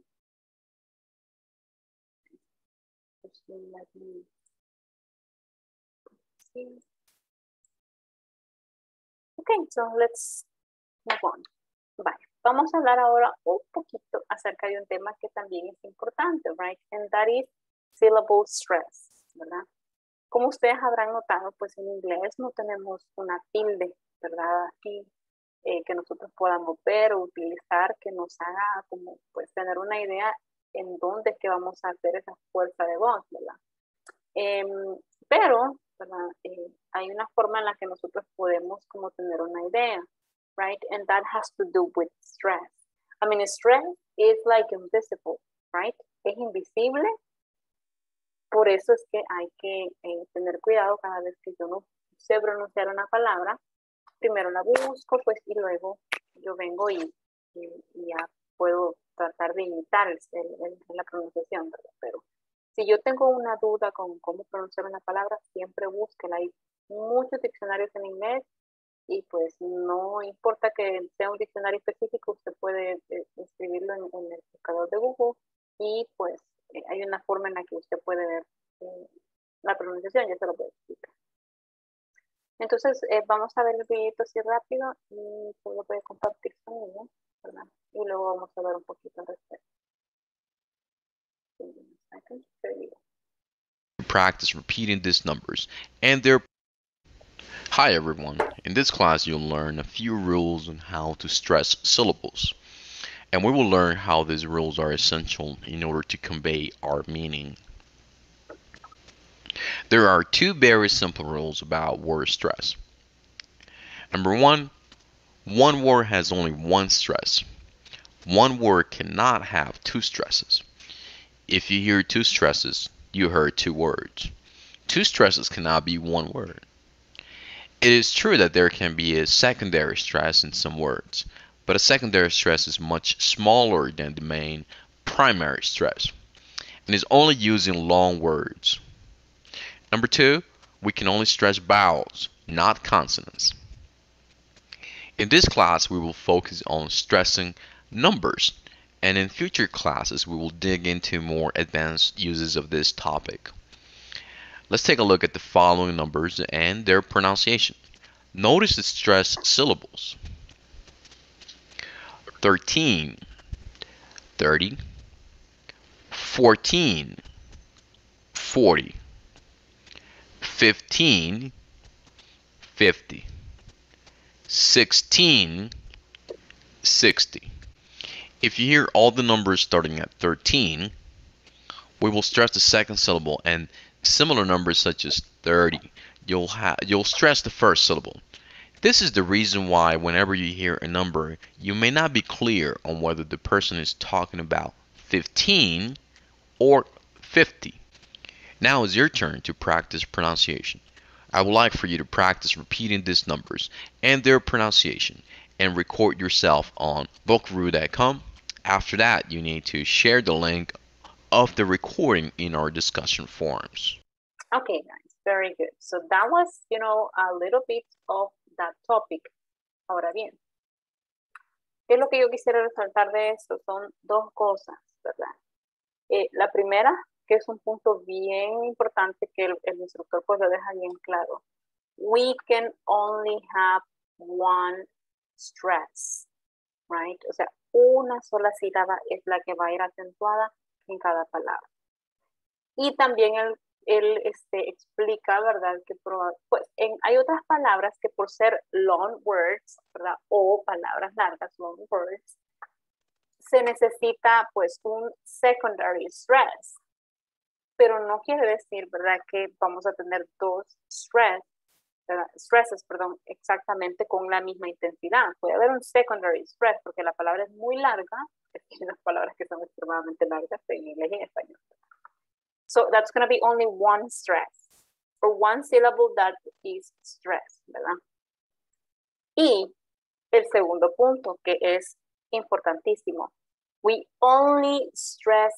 Okay, so let's move on. Vale, vamos a hablar ahora un poquito acerca de un tema que también es importante, right? And that is syllable stress, ¿verdad? Como ustedes habrán notado, pues en inglés no tenemos una tilde, ¿verdad? Aquí eh, que nosotros podamos ver o utilizar que nos haga como pues tener una idea en dónde es que vamos a hacer esa fuerza de voz, ¿verdad? Em, pero, ¿verdad? Eh, hay una forma en la que nosotros podemos como tener una idea, right? And that has to do with stress. I mean, stress is like invisible, right? Es invisible. Por eso es que hay que eh, tener cuidado cada vez que yo no sé pronunciar una palabra. Primero la busco, pues, y luego yo vengo y, ya puedo tratar de imitar el, la pronunciación, ¿verdad? Pero si yo tengo una duda con cómo pronunciar una palabra, siempre búsquela. Hay muchos diccionarios en inglés y pues no importa que sea un diccionario específico, usted puede eh, escribirlo en, el buscador de Google y pues eh, hay una forma en la que usted puede ver eh, la pronunciación, ya se lo voy a explicar. Entonces, vamos a ver el video así rápido y pues lo voy a compartir conmigo, ¿verdad? Y luego vamos a ver un poquito al respecto. Practice repeating these numbers and their Hi everyone, in this class you'll learn a few rules on how to stress syllables. And we will learn how these rules are essential in order to convey our meaning. There are two very simple rules about word stress. Number one, one word has only one stress. One word cannot have two stresses. If you hear two stresses, you heard two words. Two stresses cannot be one word. It is true that there can be a secondary stress in some words, but a secondary stress is much smaller than the main primary stress and is only used in long words. Number two, we can only stress vowels, not consonants. In this class, we will focus on stressing numbers, and in future classes, we will dig into more advanced uses of this topic. Let's take a look at the following numbers and their pronunciation. Notice the stressed syllables. 13, 30, 14, 40, 15, 50, 16, 60. If you hear all the numbers starting at 13, we will stress the second syllable and similar numbers such as 30, you'll you'll stress the first syllable. This is the reason why whenever you hear a number, you may not be clear on whether the person is talking about 15 or 50. Now it's your turn to practice pronunciation. I would like for you to practice repeating these numbers and their pronunciation and record yourself on bookru.com. After that, you need to share the link of the recording in our discussion forums. Okay, guys, very good. So that was, you know, a little bit of that topic. Ahora bien, ¿qué es lo que yo quisiera resaltar de esto? Son dos cosas, ¿verdad? Eh, la primera, que es un punto bien importante que el, el instructor pues lo deja bien claro. We can only have one stress, right? O sea, una sola sílaba es la que va a ir acentuada en cada palabra. Y también él, él este, explica, ¿verdad? Que pues, en, hay otras palabras que por ser long words, ¿verdad? O palabras largas, long words, se necesita pues un secondary stress. Pero no quiere decir, ¿verdad? Que vamos a tener dos stress, stresses, perdón, exactamente con la misma intensidad. Puede haber un secondary stress porque la palabra es muy larga hay unas palabras que son extremadamente largas en inglés y en español. So that's going to be only one stress, or one syllable that is stress, ¿verdad? Y el segundo punto, que es importantísimo, we only stress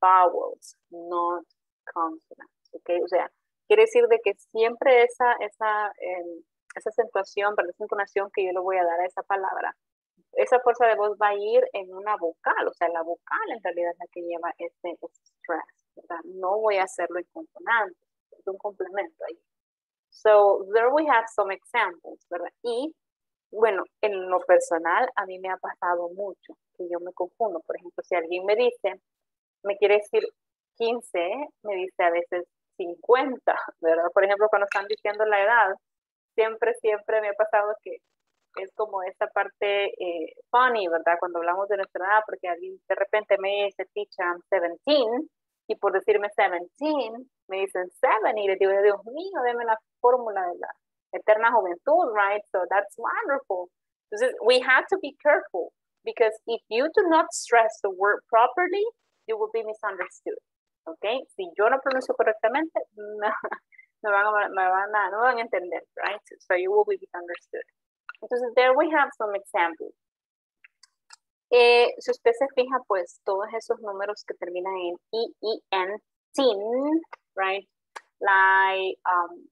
vowels, not consonants, ¿ok? O sea, quiere decir de que siempre esa, esa, eh, esa acentuación, esa entonación que yo le voy a dar a esa palabra, esa fuerza de voz va a ir en una vocal, o sea, la vocal en realidad es la que lleva ese, stress, ¿verdad? No voy a hacerlo en consonante, es un complemento ahí. So, there we have some examples, ¿verdad? Y, bueno, en lo personal, a mí me ha pasado mucho que yo me confundo. Por ejemplo, si alguien me dice, me quiere decir 15, me dice a veces 50, ¿verdad? Por ejemplo, cuando están diciendo la edad, siempre, siempre me ha pasado que es como esta parte eh, funny, ¿verdad? Cuando hablamos de nuestra edad, porque alguien de repente me dice, teacher, I'm 17, y por decirme 17, me dicen 7, y le digo, Dios mío, deme la fórmula de la eterna juventud, right? So that's wonderful. Entonces, we have to be careful, because if you do not stress the word properly, you will be misunderstood, ¿ok? Si yo no pronuncio correctamente, no, no, van, a, me van a, no van a entender, right? So you will be misunderstood. Entonces, there we have some examples. Eh, si usted se fija, pues todos esos números que terminan en E-E-N, teen, right? Like um,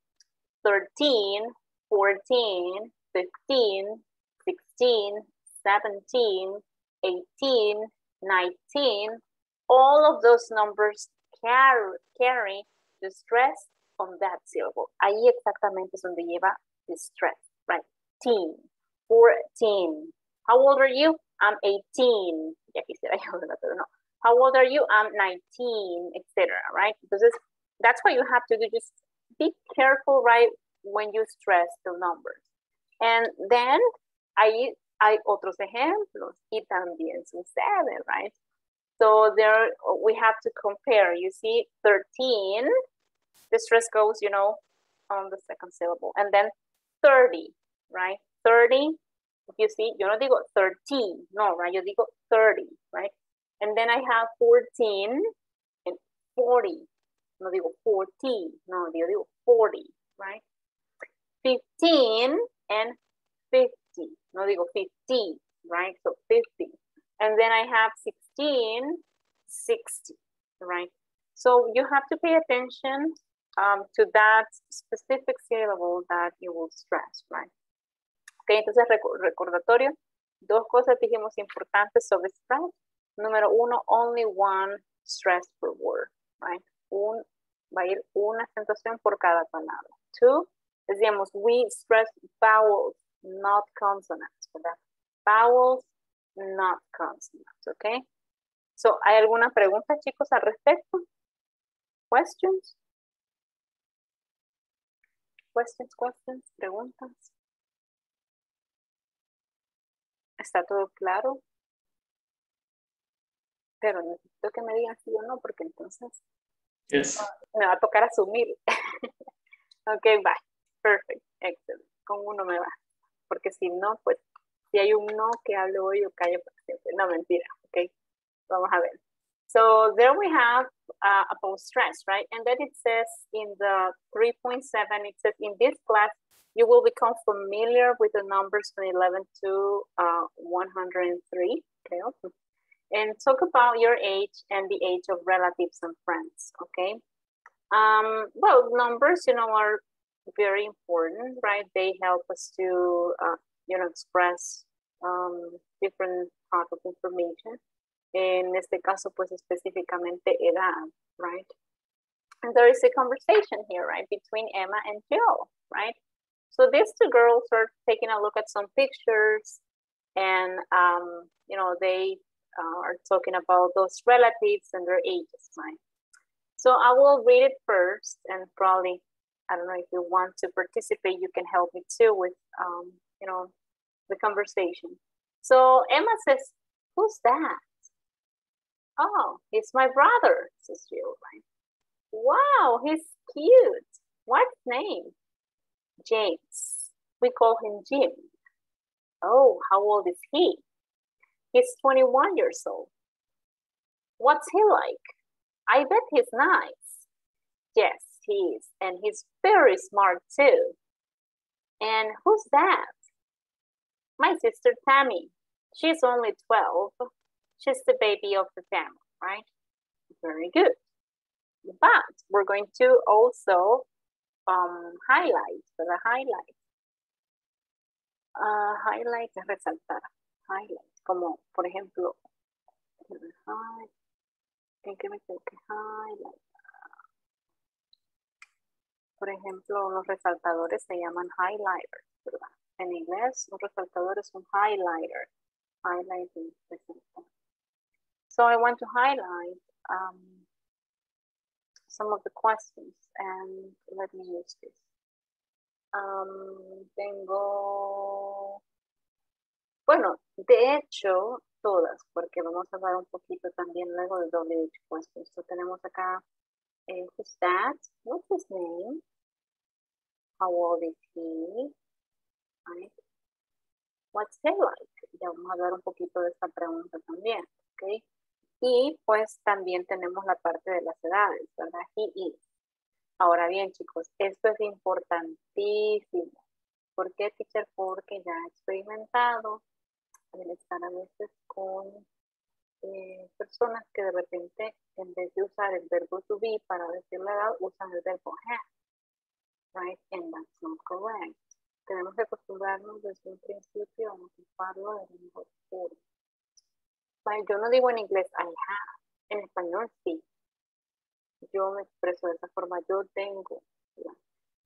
13, 14, 15, 16, 17, 18, 19, all of those numbers carry, the stress on that syllable. Ahí exactamente es donde lleva the stress, right? Teen, 14. How old are you? I'm 18. Ya quisiera yo, pero no. How old are you? I'm 19, etc. Right? Entonces, that's what you have to do. Just be careful, right, when you stress the numbers. And then, hay, hay otros ejemplos y también sucede, right? So there, we have to compare. You see, 13, the stress goes, you know, on the second syllable. And then 30, right? 30, you see, yo no digo 13, no, right? Yo digo 30, right? And then I have 14 and 40. No digo 14, no, yo digo 40, right? 15 and 50. No digo 50, right? So 50. And then I have 16, 60, right? So you have to pay attention um, to that specific syllable that you will stress, right? Okay, entonces recordatorio, dos cosas dijimos importantes sobre stress. Número uno, only one stress per word, right? Un, va a ir una acentuación por cada palabra. Two, decíamos, we stress vowels, not consonants, ¿verdad? Vowels, not consonants, ¿ok? So, ¿hay alguna pregunta, chicos, al respecto? Questions? Questions, questions, preguntas. ¿Está todo claro? Pero necesito que me digan sí o no, porque entonces Yes. me va a tocar asumir. ok, bye. Perfect. Excellent. Con uno me va. Porque si no, pues, si hay un no que hable hoy para siempre. No, mentira. Ok. Vamos a ver. So there we have uh, about stress, right? And then it says in the 3.7, it says in this class, you will become familiar with the numbers from 11 to uh, 103. Okay. And talk about your age and the age of relatives and friends. Okay. Um, well, numbers, you know, are very important, right? They help us to, uh, you know, express um, different type of information. En este caso, pues específicamente edad, right? And there is a conversation here, right, between Emma and Jill, right? So these two girls are taking a look at some pictures and, um, you know, they uh, are talking about those relatives and their ages, right? So I will read it first and probably, I don't know if you want to participate, you can help me too with, um, conversation. So Emma says, who's that? Oh, it's my brother, says Jill? Wow, he's cute. What's name? James. We call him Jim. Oh, how old is he? He's 21 years old. What's he like? I bet he's nice. Yes, he is. And he's very smart too. And who's that? My sister Tammy. She's only 12. She's the baby of the family, right? Very good. But we're going to also um, highlight, the highlight. Uh, highlight es resaltar. Highlight, como por ejemplo, ¿en qué? Highlight. Por ejemplo, los resaltadores se llaman highlighters, ¿verdad? En inglés, un resaltador es un highlighter. Highlighting. So I want to highlight um, some of the questions and let me use this. Um, tengo Bueno, de hecho, todas, porque vamos a hablar un poquito también luego de WH questions. So, tenemos acá, eh, who's that? What's his name? How old is he? What's he like? Ya vamos a hablar un poquito de esta pregunta también, ¿ok? Y pues también tenemos la parte de las edades, ¿verdad? He is. Ahora bien, chicos, esto es importantísimo. ¿Por qué, teacher? Porque ya he experimentado el estar a veces con eh, personas que de repente, en vez de usar el verbo to be para decir la edad, usan el verbo have. Right? And that's not correct. Tenemos que acostumbrarnos desde un principio a ocuparlo de la mejor forma. Yo no digo en inglés I have, en español sí. Yo me expreso de esa forma, yo tengo,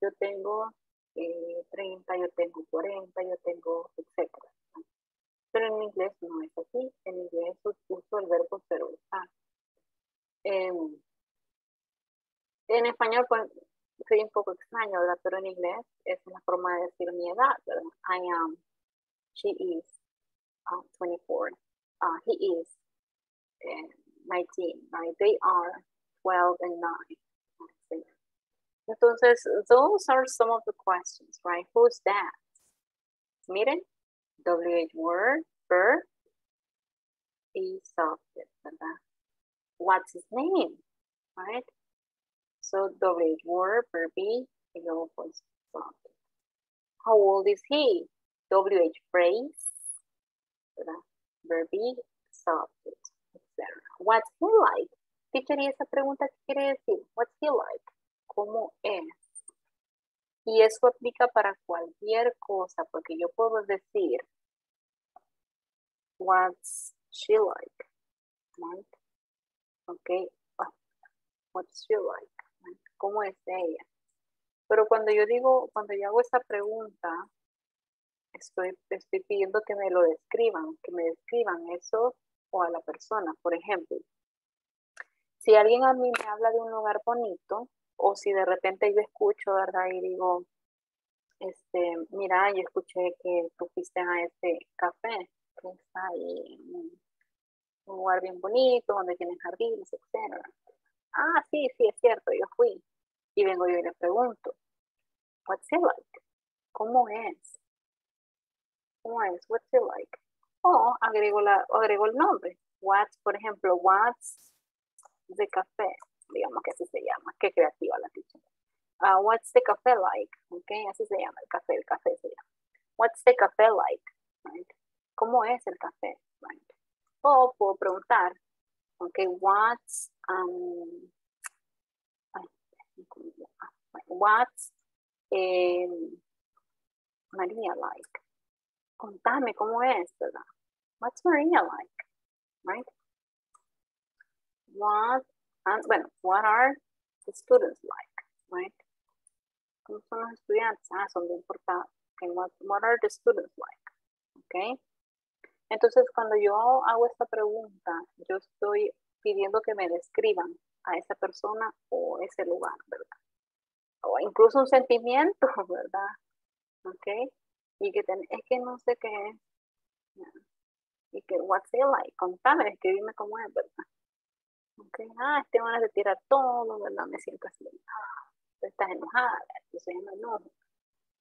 yo tengo eh, 30, yo tengo 40, yo tengo. ¿verdad? Pero en inglés no es así, en inglés us- uso el verbo ser usar. Em, en español pues soy un poco extraño, ¿verdad? Pero en inglés es una forma de decir mi edad, ¿verdad? I am, she is uh, 24, uh, he is uh, 19, right? They are 12 and 9. etcétera. Entonces, those are some of the questions, right? Who's that? Miren, WH word, birth, is subject, ¿verdad? What's his name, right? So WH word, verb be, y luego pues subject. How old is he? WH phrase, ¿verdad? Verb be, subject, etc. What's he like? Teacher, ¿y esa pregunta qué quiere decir? What's he like? ¿Cómo es? Y eso aplica para cualquier cosa, porque yo puedo decir, what's she like? Right? Okay. ah, What's she like? ¿Cómo es ella? Pero cuando yo digo, cuando yo hago esa pregunta, estoy, estoy pidiendo que me lo describan, que me describan eso o a la persona. Por ejemplo, si alguien a mí me habla de un lugar bonito, o si de repente yo escucho, ¿verdad? Y digo, este, mira, yo escuché que tú fuiste a este café, que está ahí un lugar bien bonito, donde tienen jardines, etc. Ah, sí, sí, es cierto, yo fui. Y vengo yo y le pregunto, what's it like? ¿Cómo es? ¿Cómo es? What's it like? O agrego, la, o agrego el nombre. What's, por ejemplo, what's the café? Digamos que así se llama. Qué creativa la teacher. Ah, what's the café like? Ok, así se llama el café, el café se llama. What's the café like? Right? ¿Cómo es el café? Right? O puedo preguntar, ok, what's, um, what's eh, María like? Contame cómo es, ¿verdad? What's Maria like? Right? What, and, bueno, what are the students like? Right? ¿Cómo son los estudiantes? Ah, son bien portados. Okay, what, what are the students like? Okay. Entonces, cuando yo hago esta pregunta, yo estoy pidiendo que me describan a esa persona o ese lugar, ¿verdad? O incluso un sentimiento, ¿verdad? ¿Ok? Y que ten- es que no sé qué es. Y que, what's it like? Contame, escribime cómo es, ¿verdad? ¿Ok? Ah, este van a tirar todo, ¿verdad? Me siento así. Ah, estás enojada,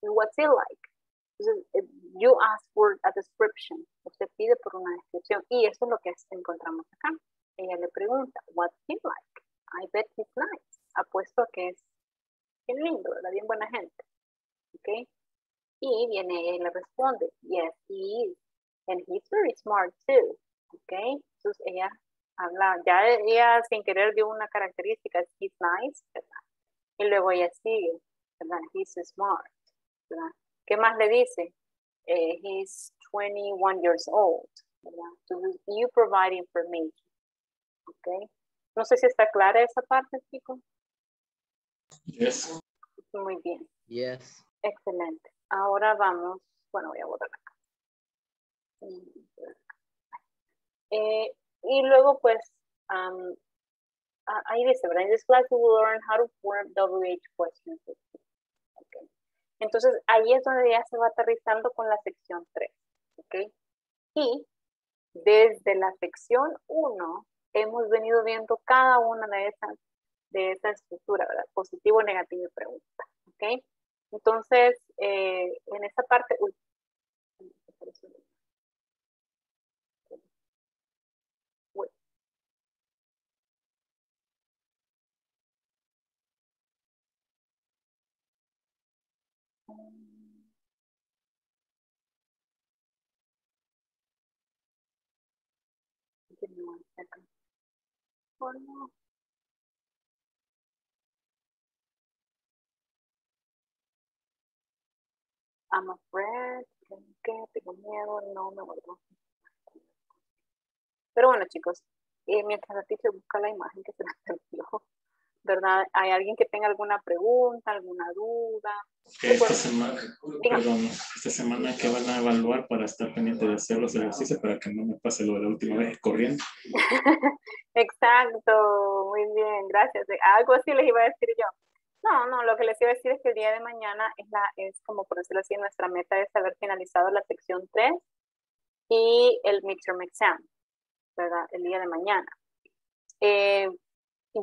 what's it like? Entonces, eh, you ask for a description. Usted pide por una descripción. Y eso es lo que encontramos acá. Ella le pregunta, what's he like? I bet he's nice. Apuesto que es bien lindo, ¿verdad? Bien buena gente. ¿Ok? Y viene ella y le responde, yes, he is. And he's very smart too. ¿Ok? Entonces ella habla, ya ella sin querer dio una característica, he's nice, ¿verdad? Y luego ella sigue, ¿verdad? He's smart, ¿verdad? ¿Qué más le dice? Eh, he's 21 years old, ¿verdad? Entonces, you provide information, ¿ok? No sé si está clara esa parte, chicos. Yes. Muy bien, Yes. excelente. Ahora vamos, bueno, voy a borrar acá. Eh, y luego, pues, um, ah, ahí dice, ¿verdad? In this class we will learn how to form WH questions. Entonces, ahí es donde ya se va aterrizando con la sección 3. ¿ok? Y desde la sección 1 hemos venido viendo cada una de esas, de esa estructura, ¿verdad? Positivo, negativo y pregunta, ¿ok? Entonces, eh, en esa parte, Uy. No. I'm afraid, que tengo miedo, no me vuelvo. Pero bueno, chicos, eh, mientras teacher busca la imagen que se me perdió, ¿verdad? ¿Hay alguien que tenga alguna pregunta, alguna duda? Esta semana, perdón, esta semana que van a evaluar para estar pendiente de hacer los ejercicios para que no me pase lo de la última vez corriendo. Exacto, muy bien, gracias. Algo así les iba a decir yo. No, no, lo que les iba a decir es que el día de mañana es, la, es como por decirlo así, nuestra meta es haber finalizado la sección 3 y el midterm exam, ¿verdad? El día de mañana. Eh,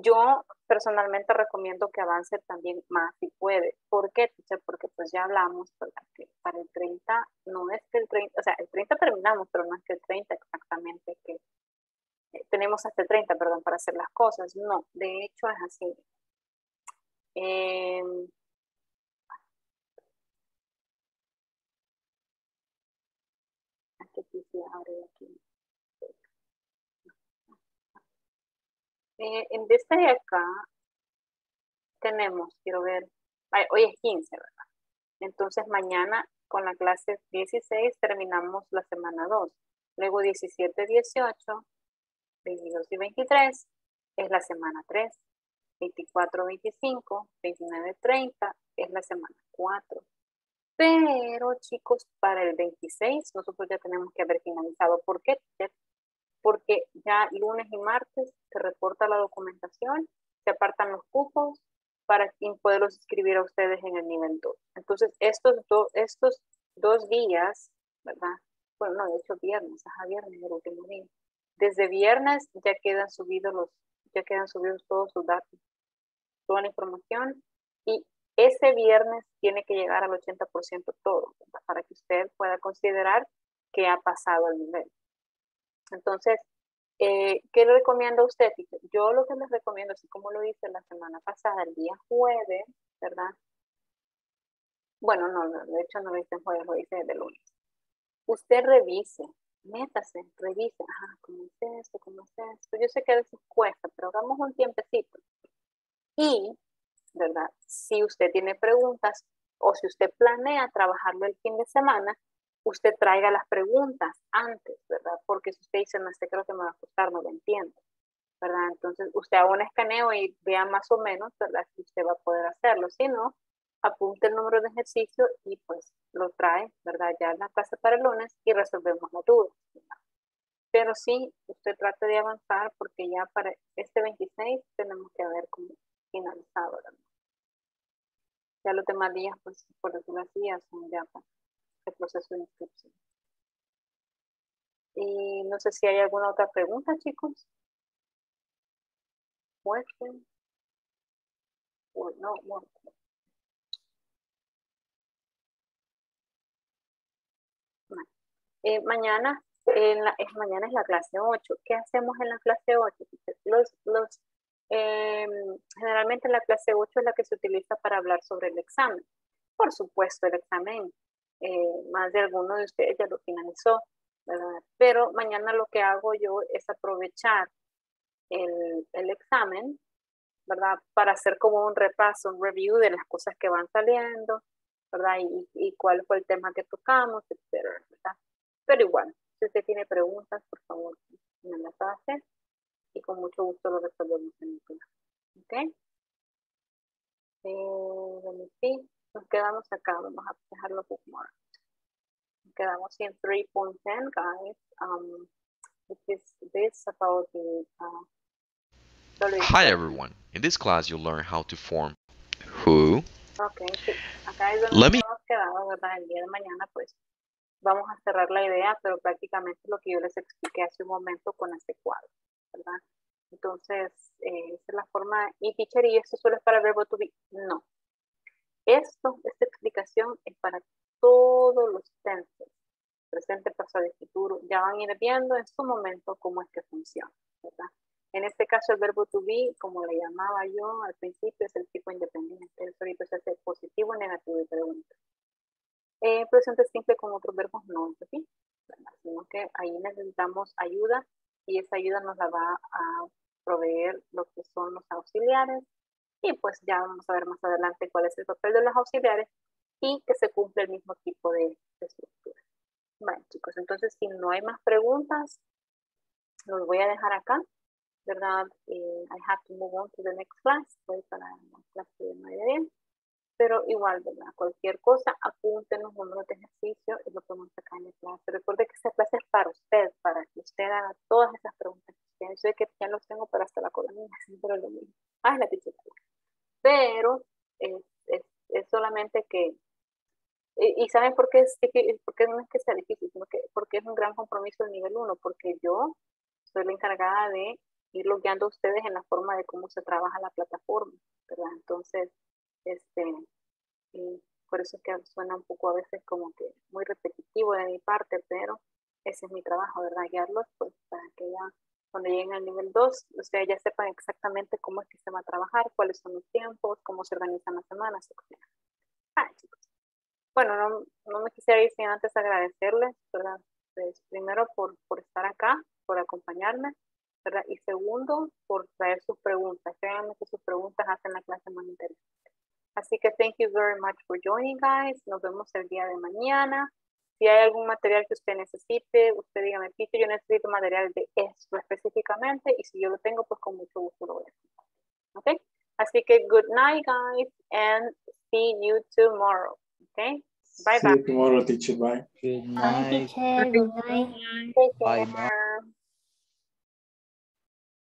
yo personalmente recomiendo que avance también más si puede. ¿Por qué? Porque pues ya hablamos, ¿verdad? Que para el 30, no es que el 30, o sea, el 30 terminamos, pero no es que el 30 exactamente que eh, tenemos hasta el 30, perdón, para hacer las cosas. No, de hecho es así. Eh, aquí abre aquí. Eh, en este de acá tenemos, quiero ver, hoy es 15, ¿verdad? Entonces mañana con la clase 16 terminamos la semana 2. Luego 17, 18, 22 y 23 es la semana 3. 24, 25, 29, 30 es la semana 4. Pero chicos, para el 26 nosotros ya tenemos que haber finalizado. ¿Por qué? Porque ya lunes y martes se reporta la documentación, se apartan los cupos para poderlos escribir a ustedes en el nivel 2. Entonces, estos, estos dos días, ¿verdad? Bueno, no, de hecho viernes, ajá, viernes el último día. Desde viernes ya quedan subidos los, ya quedan subidos todos sus datos toda la información y ese viernes tiene que llegar al 80% todo para que usted pueda considerar que ha pasado el nivel. Entonces, eh, ¿qué le recomiendo a usted? Yo lo que les recomiendo, así como lo hice la semana pasada, el día jueves, ¿verdad? Bueno, no, no de hecho no lo hice el jueves, lo hice de lunes. Usted revise, métase, revise, ajá, ¿cómo es esto? ¿Cómo es esto? Yo sé que a veces cuesta, pero hagamos un tiempecito. Y, ¿verdad? Si usted tiene preguntas o si usted planea trabajarlo el fin de semana, usted traiga las preguntas antes, ¿verdad? Porque si usted dice, no, este creo que me va a costar, no lo entiendo, ¿verdad? Entonces, usted haga un escaneo y vea más o menos, ¿verdad? Si usted va a poder hacerlo. Si no, apunte el número de ejercicio y pues lo trae, ¿verdad? Ya en la clase para el lunes y resolvemos la duda. Pero sí, usted trate de avanzar porque ya para este 26 tenemos que ver cómo finalizado. Ya los demás días, pues, por decirlo así, ya son ya pues, el proceso de inscripción. Y no sé si hay alguna otra pregunta, chicos. Question. no, no. Eh, mañana, en la, es, mañana es la clase 8. ¿Qué hacemos en la clase 8? Los, los Em, generalmente la clase 8 es la que se utiliza para hablar sobre el examen. Por supuesto, el examen, eh, más de alguno de ustedes ya lo finalizó, ¿verdad? Pero mañana lo que hago yo es aprovechar el, el examen, ¿verdad? Para hacer como un repaso, un review de las cosas que van saliendo, ¿verdad? Y, y cuál fue el tema que tocamos, etcétera, ¿verdad? Pero igual, si usted tiene preguntas, por favor, me las hace y con mucho gusto lo resolvemos en el plan. ¿Ok? Eh, nos quedamos acá, vamos a dejarlo bookmark. Nos quedamos en 3.10, guys. Um, which is this about the uh, Hi everyone. In this class you'll learn how to form who. Okay, sí. Acá es donde Let me quedado, ¿verdad? El día de mañana, pues, vamos a cerrar la idea, pero prácticamente lo que yo les expliqué hace un momento con este cuadro, ¿verdad? Entonces, eh, esa es la forma, y teacher, ¿y esto solo es para el verbo to be? No. Esto, esta explicación es para todos los tenses, presente, pasado y futuro. Ya van a ir viendo en su momento cómo es que funciona, ¿verdad? En este caso, el verbo to be, como le llamaba yo al principio, es el tipo independiente. El solito se hace positivo, negativo y pregunta. Eh, presente simple con otros verbos no es así, sino que ahí necesitamos ayuda y esa ayuda nos la va a proveer lo que son los auxiliares y pues ya vamos a ver más adelante cuál es el papel de los auxiliares y que se cumple el mismo tipo de, estructura. Bueno chicos, entonces si no hay más preguntas, los voy a dejar acá, ¿verdad? Eh, I have to move on to the next class, voy para la clase de 9 pero igual, ¿verdad? Cualquier cosa, apúntenos números de ejercicio y lo podemos sacar en la clase. Recuerde que esta clase es para usted, para que usted haga todas esas preguntas que Yo sé que ya los tengo para hasta la colonia, siempre lo mismo. Ah, la Pero es, es, es, solamente que, y, ¿saben por qué, es, por qué no es que sea difícil? Sino que, porque es un gran compromiso del nivel 1, porque yo soy la encargada de ir guiando a ustedes en la forma de cómo se trabaja la plataforma, ¿verdad? Entonces, este, y por eso es que suena un poco a veces como que muy repetitivo de mi parte, pero ese es mi trabajo, ¿verdad? Guiarlos pues para que ya cuando lleguen al nivel 2, ustedes ya sepan exactamente cómo es que se va a trabajar, cuáles son los tiempos, cómo se organizan las semanas, etc. Ah, chicos. Bueno, no, no, me quisiera ir sin antes agradecerles, ¿verdad? Pues, primero por, por estar acá, por acompañarme, ¿verdad? Y segundo, por traer sus preguntas. Créanme que sus preguntas hacen la clase más interesante. Así que thank you very much for joining, guys. Nos vemos el día de mañana. Si hay algún material que usted necesite, usted dígame, Pito, yo necesito material de esto específicamente y si yo lo tengo, pues con mucho gusto lo voy a hacer. ¿Ok? Así que good night, guys, and see you tomorrow. ¿Ok? Bye, see bye. you tomorrow, teacher. Bye. Good night. Bye, teacher. Good night. Take Bye, care.